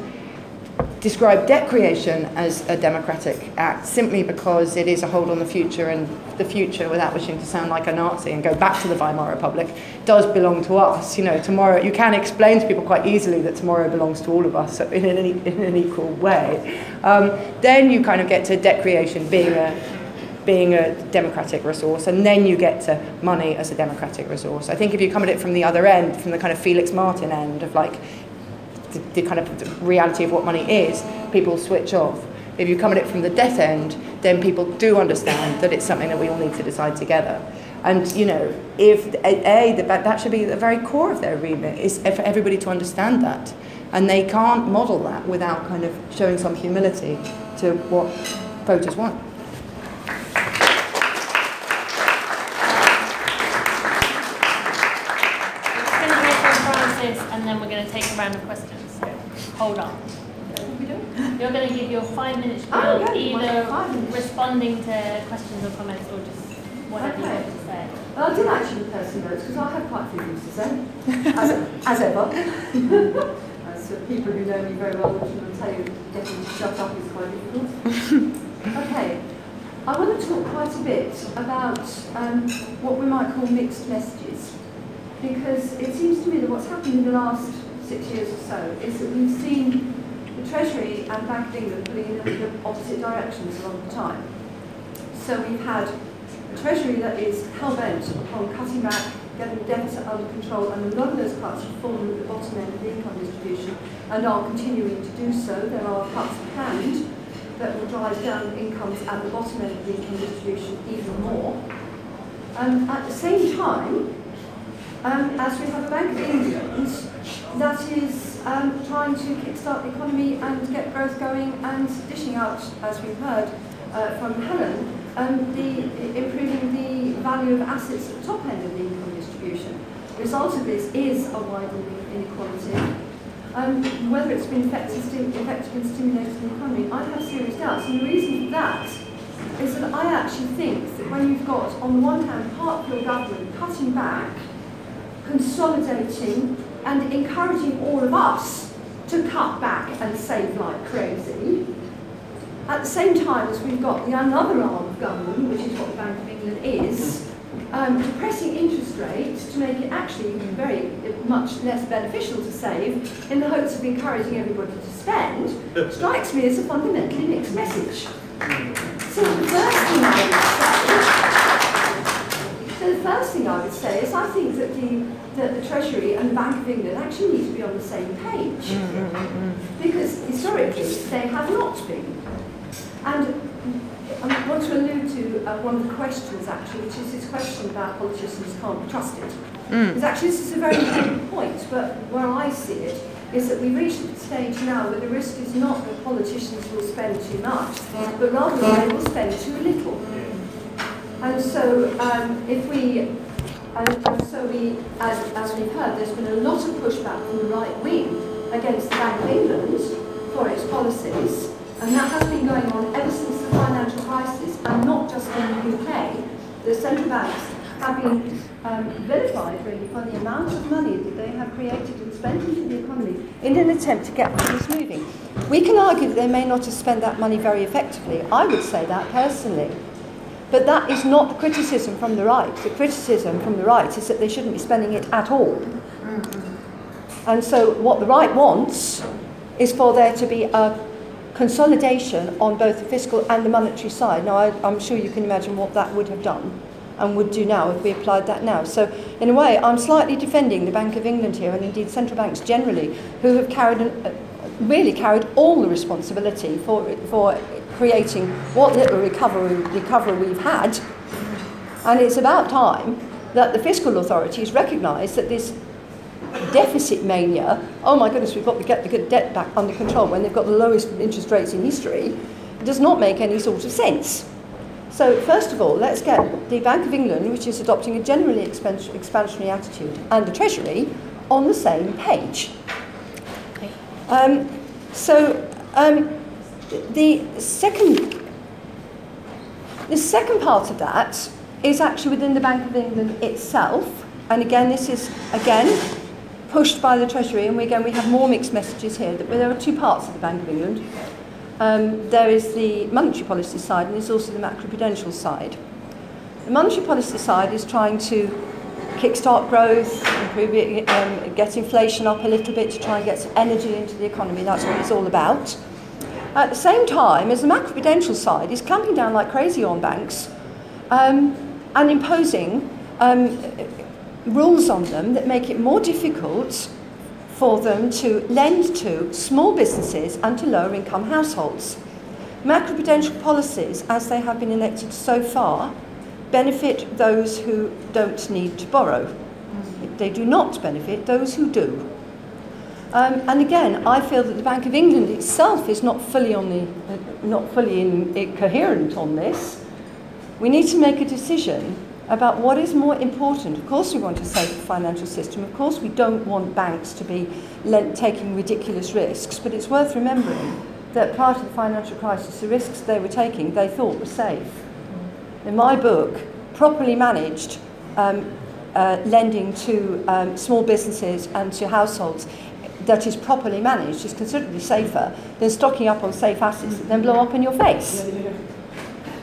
describe debt creation as a democratic act simply because it is a hold on the future and the future, without wishing to sound like a Nazi and go back to the Weimar Republic, does belong to us. You know, tomorrow, you can explain to people quite easily that tomorrow belongs to all of us in an, in an equal way. Um, then you kind of get to debt creation being a being a democratic resource, and then you get to money as a democratic resource. I think if you come at it from the other end, from the kind of Felix Martin end of like the, the kind of the reality of what money is, people switch off. If you come at it from the debt end, then people do understand that it's something that we all need to decide together. And you know, if a, that should be the very core of their remit is for everybody to understand that, and they can't model that without kind of showing some humility to what voters want. and then we're going to take a round of questions. So hold on. You're going to give your five minutes oh, yeah, either responding to questions or comments or just whatever okay. you want to say. Well, I did actually prepare some notes because I have quite a few things to say, as, as ever. as people who know me very well will tell you getting to shut up is quite difficult. okay. I want to talk quite a bit about um, what we might call mixed messages, because it seems to me that what's happened in the last six years or so is that we've seen the Treasury and Bank of England pulling in the opposite directions a lot the time. So we've had a Treasury that is hell-bent upon cutting back, getting the deficit under control, and a lot of those cuts have fallen at the bottom end of the income distribution and are continuing to do so. There are cuts planned that will drive down incomes at the bottom end of the income distribution even more. Um, at the same time, um, as we have a Bank of England that is um, trying to kickstart the economy and get growth going and dishing out, as we've heard uh, from Helen, um, the, improving the value of assets at the top end of the income distribution. The result of this is a widening inequality. Um, whether it's been effective, effective in stimulating the economy, I have serious doubts. And the reason for that is that I actually think that when you've got, on the one hand, part of your government cutting back, consolidating, and encouraging all of us to cut back and save like crazy, at the same time as we've got the another arm of government, which is what the Bank of England is, um, depressing interest rates to make it actually very much less beneficial to save in the hopes of encouraging everybody to spend, strikes me as a fundamentally mixed message. So the first thing I would say, so the first thing I would say is I think that the, that the Treasury and the Bank of England actually need to be on the same page. Mm, mm, mm, because historically they have not been. And um, I want to allude to uh, one of the questions actually, which is this question about politicians can't be trusted. Mm. Because actually this is a very important point, but where I see it is that we've reached a stage now where the risk is not that politicians will spend too much, but rather they will spend too little. And so um, if we, and, and so we, as, as we've heard, there's been a lot of pushback from the right wing against the Bank of England for its policies. And that has been going on ever since the financial crisis, and not just in the UK. The central banks have been um, vilified really for the amount of money that they have created and spent into the economy in an attempt to get things moving. We can argue that they may not have spent that money very effectively. I would say that personally. But that is not the criticism from the right. The criticism from the right is that they shouldn't be spending it at all. And so what the right wants is for there to be a consolidation on both the fiscal and the monetary side. Now, I, I'm sure you can imagine what that would have done and would do now if we applied that now. So, in a way, I'm slightly defending the Bank of England here, and indeed central banks generally, who have carried an, uh, really carried all the responsibility for for creating what little recovery recovery we've had. And it's about time that the fiscal authorities recognise that this deficit mania, oh my goodness, we've got to get the debt back under control when they've got the lowest interest rates in history, does not make any sort of sense. So, first of all, let's get the Bank of England, which is adopting a generally expansionary attitude, and the Treasury on the same page. Um, so, um, the second, the second part of that is actually within the Bank of England itself, and again, this is again pushed by the Treasury, and we, again, we have more mixed messages here. That there are two parts of the Bank of England. Um, there is the monetary policy side, and there's also the macroprudential side. The monetary policy side is trying to kickstart growth, improve it, um, get inflation up a little bit to try and get some energy into the economy. That's what it's all about. At the same time, as the macroprudential side is clamping down like crazy on banks um, and imposing um, rules on them that make it more difficult for them to lend to small businesses and to lower income households. Macroprudential policies, as they have been enacted so far, benefit those who don't need to borrow. They do not benefit those who do. Um, and again, I feel that the Bank of England itself is not fully on the, uh, not fully in, coherent on this. We need to make a decision about what is more important. Of course, we want save the financial system. Of course, we don't want banks to be lent, taking ridiculous risks. But it's worth remembering that part of the financial crisis, the risks they were taking, they thought were safe. In my book, properly managed um, uh, lending to um, small businesses and to households that is properly managed is considerably safer than stocking up on safe assets that then blow up in your face.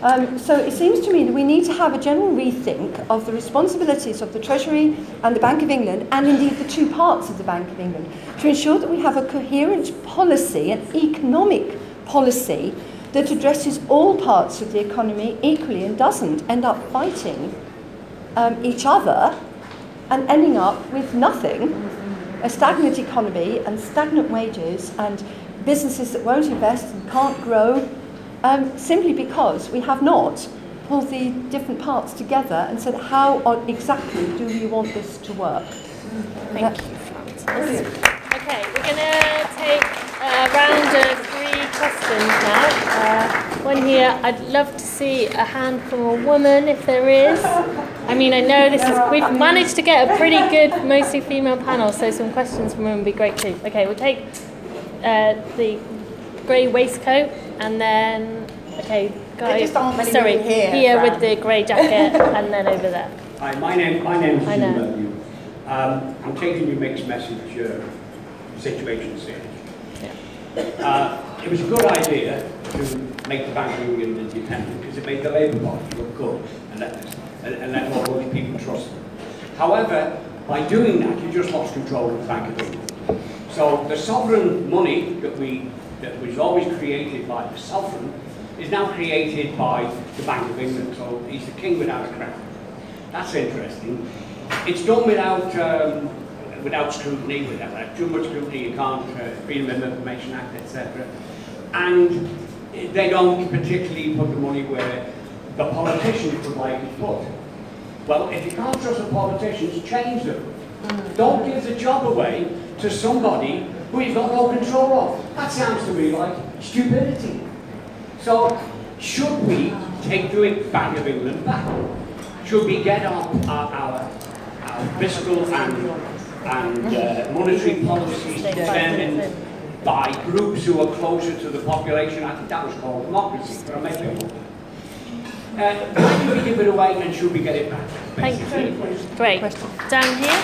Um, so it seems to me that we need to have a general rethink of the responsibilities of the Treasury and the Bank of England, and indeed the two parts of the Bank of England, to ensure that we have a coherent policy, an economic policy, that addresses all parts of the economy equally and doesn't end up fighting um, each other and ending up with nothing a stagnant economy and stagnant wages and businesses that won't invest and can't grow um, simply because we have not pulled the different parts together and said how on, exactly do we want this to work. Thank you. Okay, we're going to take a round of questions now. Uh, one here, I'd love to see a hand from a woman if there is. I mean, I know this is, we've managed to get a pretty good, mostly female panel, so some questions from women would be great too. Okay, we'll take uh, the grey waistcoat and then, okay, guy, just aren't many sorry, here, here with the grey jacket and then over there. Hi, my name, my name is I Jim know. Berthew. Um, I'm taking your mixed message uh, situation serious. Uh, it was a good idea to make the Bank England independent because it made the Labour Party look good and let, this, and, and let people trust them. However, by doing that, you just lost control of the Bank of England. So the sovereign money that we that was always created by the sovereign is now created by the Bank of England. So he's the king without a crown. That's interesting. It's done without um, without scrutiny, without too much scrutiny. You can't uh, Freedom of Information Act, etc. And they don't particularly put the money where the politicians would like it put. Well, if you can't trust the politicians, change them. Don't give the job away to somebody who you've got no control of. That sounds to me like stupidity. So, should we take the Bank of England back? Should we get our, our, our, our fiscal and, and uh, monetary policies determined by groups who are closer to the population? I think that was called democracy, but I may be wrong. Uh, why do we give it away and should we get it back? Thank Basically. you. Great. Down here.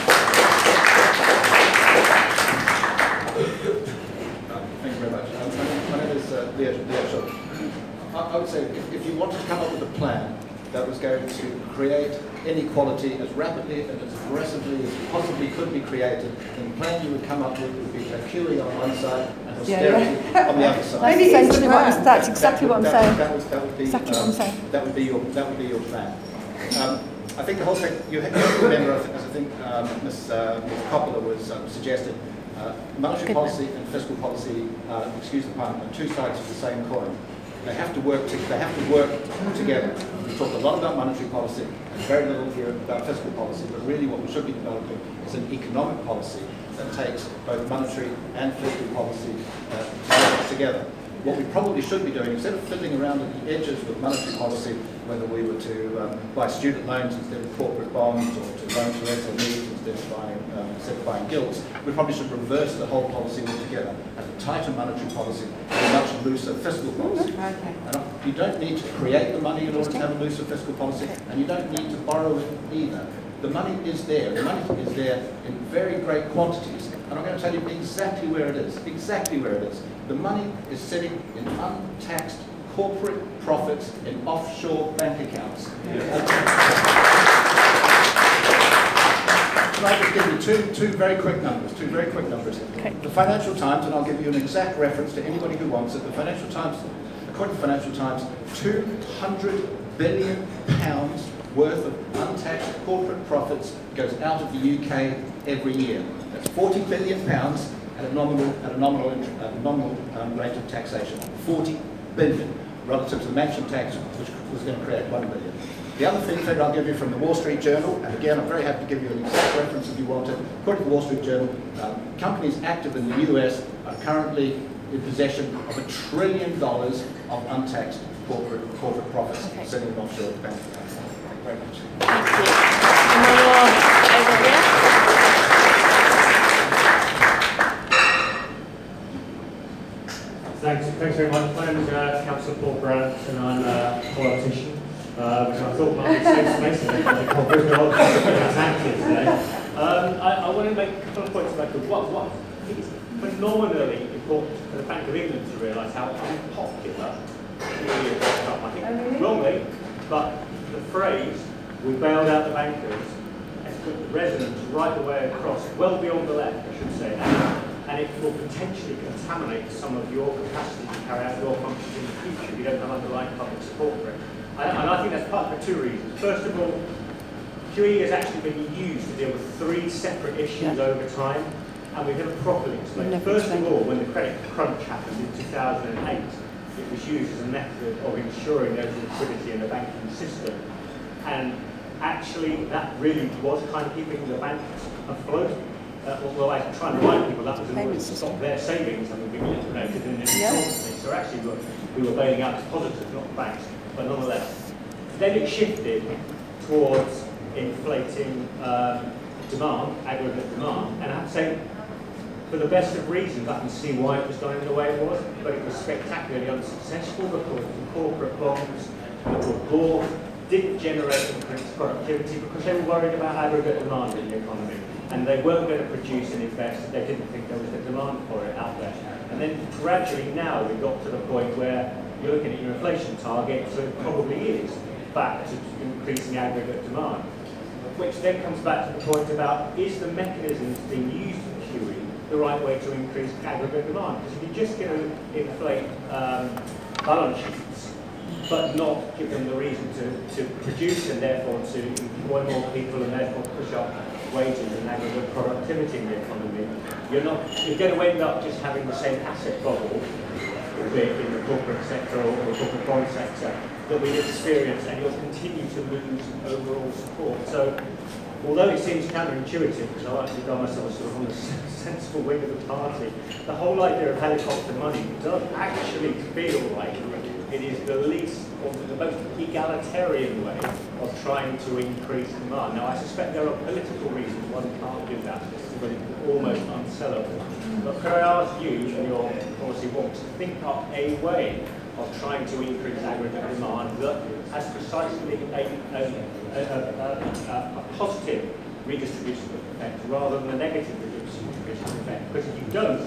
Thank you very much. Um, my, my name is uh, Leo, Leo Schultz. I, I would say if, if you wanted to come up with a plan that was going to create inequality as rapidly and as aggressively as possibly could be created, then the plan you would come up with would be a QE on one side and Yeah, austerity yeah. on the other side. That's essentially what that's exactly what I'm That- saying. That would, that would be, Exactly what I'm um, saying. That would be your, that would be your plan. Um, I think the whole thing, you have to remember, as I think um, Ms. Uh, Ms. Coppola was um, suggested, uh, monetary Good. policy and fiscal policy, uh, excuse the pun, are two sides of the same coin. They have to work. To, they have to work together. We talked a lot about monetary policy and very little here about fiscal policy. But really, what we should be developing is an economic policy that takes both monetary and fiscal policy uh, together. What we probably should be doing, instead of fiddling around at the edges with monetary policy, whether we were to um, buy student loans instead of corporate bonds, or to loan to SMEs instead of buying, um, instead of buying gilts, we probably should reverse the whole policy altogether. Have a tighter monetary policy and a much looser fiscal policy. Okay. And you don't need to create the money in order to have a looser fiscal policy, and you don't need to borrow it either. The money is there. The money is there in very great quantities. And I'm going to tell you exactly where it is. Exactly where it is. The money is sitting in untaxed corporate profits in offshore bank accounts. Can I just give you two, two very quick numbers, two very quick numbers. The Financial Times, and I'll give you an exact reference to anybody who wants it, the Financial Times, according to the Financial Times, 200 billion pounds worth of untaxed corporate profits goes out of the UK every year. That's 40 billion pounds at a nominal, at a nominal, at a nominal um, rate of taxation. 40 billion relative to the mansion tax, which was going to create 1 billion. The other thing that I'll give you from the Wall Street Journal, and again, I'm very happy to give you an exact reference if you want it. According to the Wall Street Journal, um, companies active in the US are currently in possession of a trillion dollars of untaxed corporate, corporate profits sitting in offshore bank accounts. Thank you very much. And then we'll over here. Thanks, thanks very much. My name is uh, Councillor Paul Brandt and I'm a politician, uh, which I thought might be in the corporate job. It's active today. Um, I, I want to make a couple of points if I could. What, what, I think it's phenomenally important for the Bank of England to realise how unpopular QE had set up, I think wrongly, but the phrase, we bailed out the bankers, has put the resonance right the way across, well beyond the left, I should say, and, and it will potentially contaminate some of your capacity to carry out your functions in the future if you don't have underlying public support for it. And, and I think that's partly for two reasons. First of all, QE has actually been used to deal with three separate issues over time, and we've never properly explained. Never First explained of all, when the credit crunch happened in 2008, it was used as a method of ensuring there was liquidity in the banking system. And actually, that really was kind of keeping the banks afloat. Uh, although I trying to remind people that was in order to stop their savings having been liquidated in the Yeah. insolvency. So actually, we were, we were bailing out depositors, not banks, but nonetheless. Then it shifted towards inflating um, demand, aggregate demand, and I have to say, for the best of reasons, I can see why it was going the way it was, but it was spectacularly unsuccessful because the corporate bonds that were bought didn't generate increased productivity because they were worried about aggregate demand in the economy. And they weren't going to produce and invest, they didn't think there was a demand for it out there. And then gradually now we've got to the point where you're looking at your inflation target, so it probably is back to increasing aggregate demand. Which then comes back to the point about, is the mechanisms being used for QE the right way to increase aggregate demand? Because if you're just going to inflate um, balance sheets, but not give them the reason to, to produce and therefore to employ more people and therefore push up wages and aggregate productivity in the economy, you're not you're going to end up just having the same asset bubble, in the corporate sector or the corporate bond sector, that we experience, and you'll continue to lose overall support. So although it seems counterintuitive, because I like to regard myself sort of on the sensible wing of the party, the whole idea of helicopter money does actually feel like it is the least or the most egalitarian way of trying to increase demand. Now, I suspect there are political reasons one can't do that, but it's almost unsellable. But could I ask you and your policy wonks to think up a way of trying to increase aggregate demand that has precisely a, a, a, a, positive redistribution effect rather than a negative redistribution effect? Because if you don't,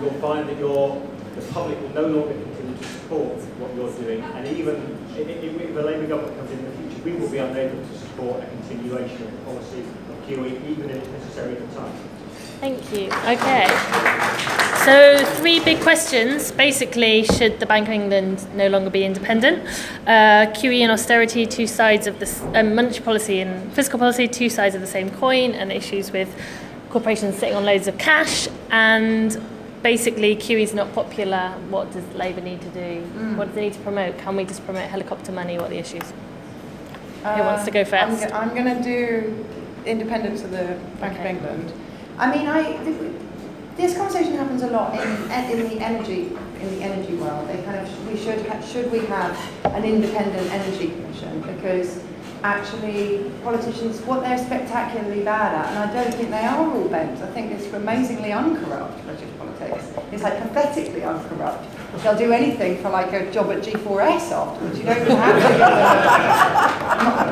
you'll find that your the public will no longer continue to support what you're doing, and even if, the Labour government comes in in the future, we will be unable to support a continuation of the policy of QE, even if necessary at the time. Thank you. Okay. So, three big questions. Basically, should the Bank of England no longer be independent? Uh, QE and austerity, two sides of the um, monetary policy and fiscal policy, two sides of the same coin, and issues with corporations sitting on loads of cash. And basically, QE is not popular. What does Labour need to do? Mm. What do they need to promote? Can we just promote helicopter money? What are the issues? Who Uh, wants to go 1st I'm, go- I'm going to do independence of the Bank of England. I mean, I this conversation happens a lot in in the energy in the energy world. They kind of we should should we have an independent energy commission because actually politicians what they're spectacularly bad at, and I don't think they are all bent. I think it's amazingly uncorrupt British politics. It's like pathetically uncorrupt. They'll do anything for like a job at G4S afterwards. You don't have to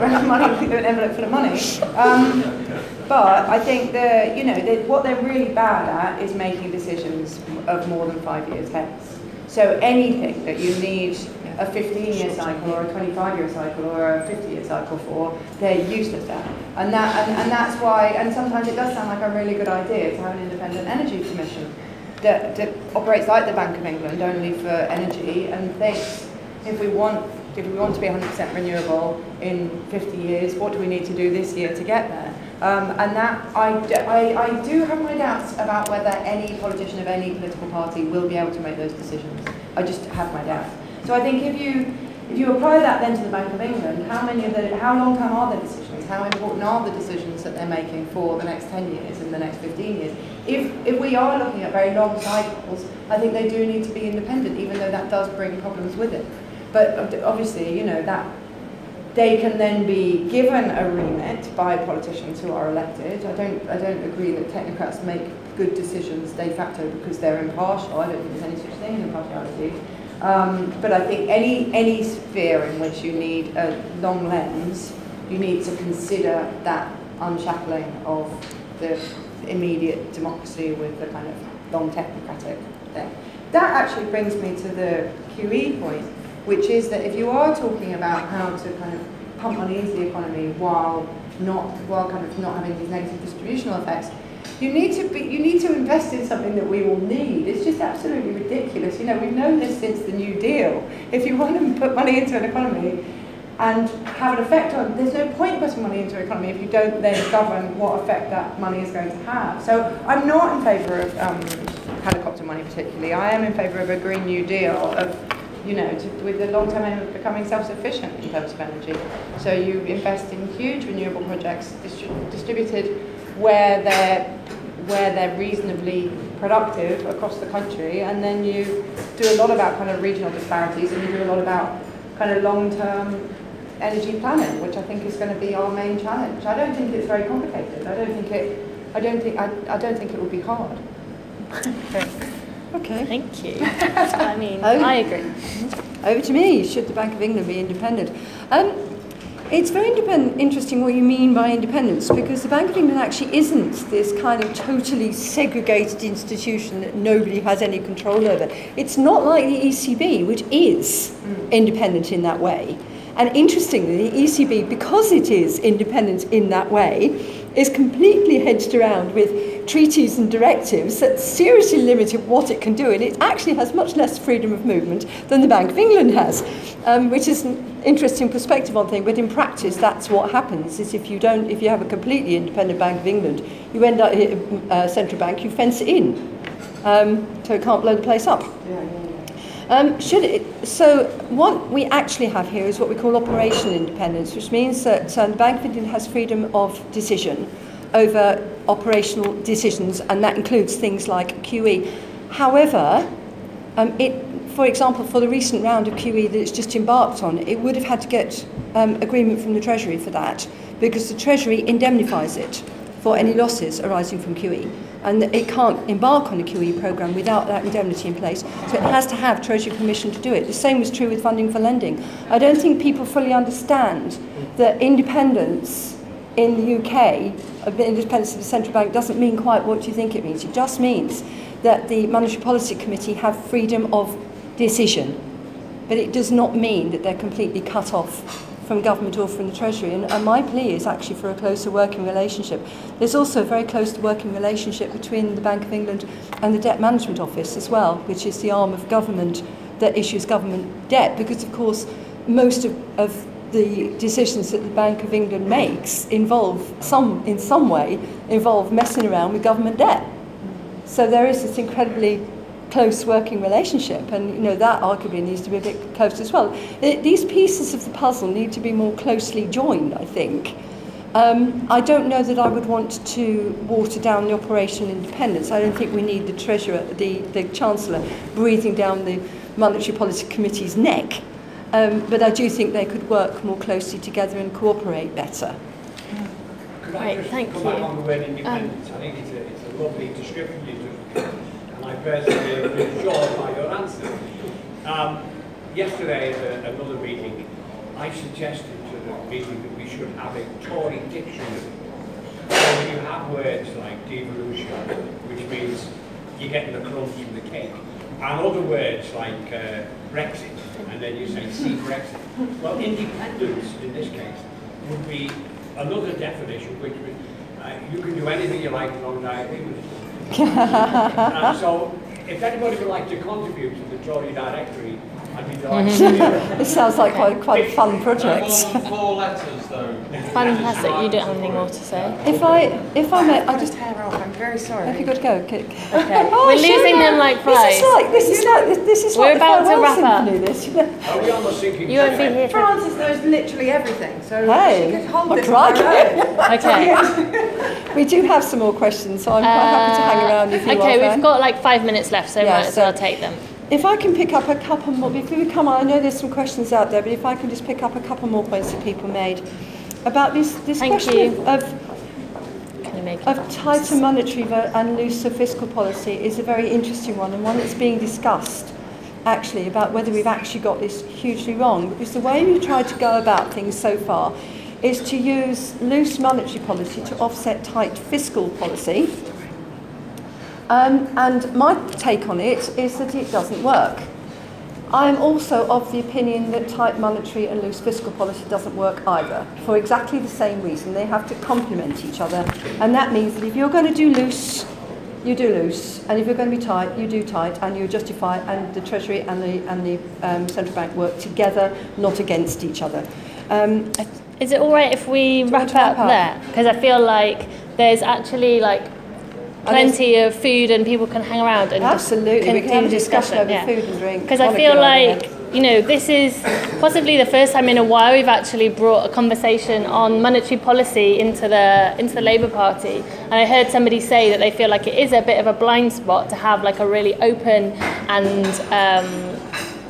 give them money, an envelope full of money. Um, but I think the, you know, they, what they're really bad at is making decisions of more than five years hence. So anything that you need a 15-year cycle or a 25-year cycle or a 50-year cycle for, they're useless at. And, that, and, and that's why, and sometimes it does sound like a really good idea to have an independent energy commission that, that operates like the Bank of England, only for energy, and thinks if we want if we want to be 100% renewable in 50 years, what do we need to do this year to get there? Um, and that I, I, I do have my doubts about whether any politician of any political party will be able to make those decisions. I just have my doubts. So I think if you if you apply that then to the Bank of England, how many of the how long term are the decisions? How important are the decisions that they're making for the next 10 years and the next 15 years? If if we are looking at very long cycles, I think they do need to be independent, even though that does bring problems with it. But obviously, you know that they can then be given a remit by politicians who are elected. I don't, I don't agree that technocrats make good decisions de facto because they're impartial. I don't think there's any such thing as impartiality. Um, but I think any, any sphere in which you need a long lens, you need to consider that unshackling of the immediate democracy with the kind of long technocratic thing. That actually brings me to the QE point which is that if you are talking about how to kind of pump money into the economy while not while kind of not having these negative distributional effects, you need to be you need to invest in something that we all need. It's just absolutely ridiculous. You know, we've known this since the New Deal. If you want to put money into an economy and have an effect on there's no point putting money into an economy if you don't then govern what effect that money is going to have. So I'm not in favour of um, helicopter money particularly. I am in favour of a Green New Deal of you know, to, with the long-term aim of becoming self-sufficient in terms of energy. So you invest in huge renewable projects distri- distributed where they're where they're reasonably productive across the country, and then you do a lot about kind of regional disparities, and you do a lot about kind of long-term energy planning, which I think is going to be our main challenge. I don't think it's very complicated. I don't think it. I don't think. I, I don't think it will be hard. Okay. Thank you. I mean, Oh. I agree. Over to me. Should the Bank of England be independent? Um, it's very independent, interesting what you mean by independence because the Bank of England actually isn't this kind of totally segregated institution that nobody has any control over. It's not like the ECB, which is independent in that way. And interestingly, the ECB, because it is independent in that way, is completely hedged around with treaties and directives that seriously limit it what it can do. And it actually has much less freedom of movement than the Bank of England has, um, which is an interesting perspective on things. But in practice, that's what happens: is if you don't, if you have a completely independent Bank of England, you end up uh, central bank, you fence it in, um, so it can't blow the place up. Um, should it, so what we actually have here is what we call operational independence, which means that um, the Bank of England has freedom of decision over operational decisions, and that includes things like QE. However, um, it, for example, for the recent round of QE that it's just embarked on, it would have had to get um, agreement from the Treasury for that, because the Treasury indemnifies it for any losses arising from QE. And it can't embark on a QE programme without that indemnity in place. So it has to have Treasury permission to do it. The same was true with funding for lending. I don't think people fully understand that independence in the UK, independence of the central bank, doesn't mean quite what you think it means. It just means that the Monetary Policy Committee have freedom of decision. But it does not mean that they're completely cut off from government or from the Treasury. And, and my plea is actually for a closer working relationship. There's also a very close working relationship between the Bank of England and the Debt Management Office as well, which is the arm of government that issues government debt, because of course most of, of the decisions that the Bank of England makes involve some, in some way, involve messing around with government debt. So there is this incredibly close working relationship, and you know that arguably needs to be a bit closer as well. It, these pieces of the puzzle need to be more closely joined, I think. Um, I don't know that I would want to water down the operational independence. I don't think we need the treasurer, the, the chancellor, breathing down the monetary policy committee's neck. Um, but I do think they could work more closely together and cooperate better. Could I Right, just thank come you. back on the word independence? I think it's a, it's a lovely description you took, and I personally am reassured by your answer. Um, yesterday at a, another meeting, I suggested to the meeting that we should have a Tory dictionary. So you have words like devolution, which means you're getting the crumbs from the cake, and other words like uh, Brexit, and then you say see Brexit. Well, independence in this case would be another definition, which would, uh, you can do anything you like as long as I agree with it. so, if anybody would like to contribute to the Tory directory, I'd be delighted it. It sounds like quite, quite a fun project. Four letters though. Fantastic. You don't have anything more to say. If I, if I may, I just. hair off. I'm very sorry. Have you got to go? Okay. Okay. Oh, We're sure, losing them like flies. This flies. is like this is like this, this is We're like about the to farewell wrap up. symphony, This, you know. Are we on the sinking You won't be here for Frances knows literally everything, so Hey, she could hold what this on her crikey. own. Okay. We do have some more questions, so I'm quite happy to hang around if you Uh, okay, we've Fran. got like five minutes left, so Yeah, might as so- well take them. If I can pick up a couple more, before we come on, I know there's some questions out there, but if I can just pick up a couple more points that people made. About this, this Thank question you. of, of, of tighter monetary and looser fiscal policy is a very interesting one and one that's being discussed actually about whether we've actually got this hugely wrong because the way we've tried to go about things so far is to use loose monetary policy to offset tight fiscal policy. Um, and my take on it is that it doesn't work. I'm also of the opinion that tight monetary and loose fiscal policy doesn't work either, for exactly the same reason. They have to complement each other. And that means that if you're going to do loose, you do loose, and if you're going to be tight, you do tight, and you justify, and the Treasury and the, and the um, Central Bank work together, not against each other. Um, Is it all right if we wrap wrap up up? there? Because I feel like there's actually like plenty of food and people can hang around and Absolutely, just we can have a continue discussion over yeah. food and drink. Because I feel like, you know, this is possibly the first time in a while we've actually brought a conversation on monetary policy into the into the Labour Party. And I heard somebody say that they feel like it is a bit of a blind spot to have like a really open and um,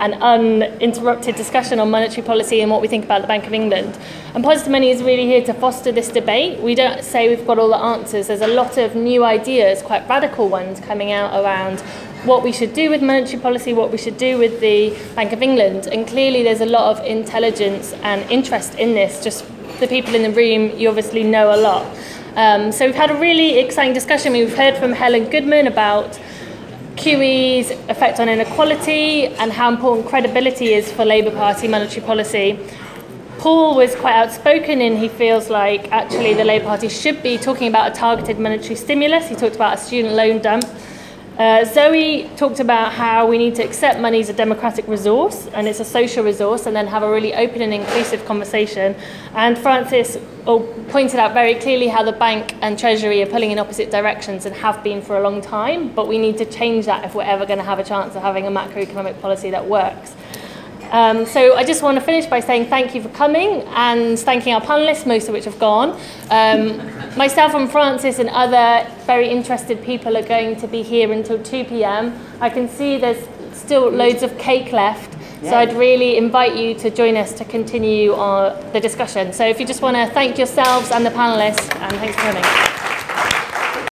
an uninterrupted discussion on monetary policy and what we think about the Bank of England. And Positive Money is really here to foster this debate. We don't say we've got all the answers. There's a lot of new ideas, quite radical ones, coming out around what we should do with monetary policy, what we should do with the Bank of England. And clearly there's a lot of intelligence and interest in this. Just the people in the room, you obviously know a lot. Um, so we've had a really exciting discussion. We've heard from Helen Goodman about QE's effect on inequality and how important credibility is for Labour Party monetary policy. Paul was quite outspoken in he feels like actually the Labour Party should be talking about a targeted monetary stimulus. He talked about a student loan dump. Uh, Zoe talked about how we need to accept money as a democratic resource and it's a social resource and then have a really open and inclusive conversation. And Frances oh, pointed out very clearly how the bank and Treasury are pulling in opposite directions and have been for a long time, but we need to change that if we're ever going to have a chance of having a macroeconomic policy that works. Um, so I just want to finish by saying thank you for coming and thanking our panellists, most of which have gone. Um, myself and Frances and other very interested people are going to be here until 2 p.m. I can see there's still loads of cake left. So. I'd really invite you to join us to continue uh, the discussion. So if you just want to thank yourselves and the panellists, and thanks for coming.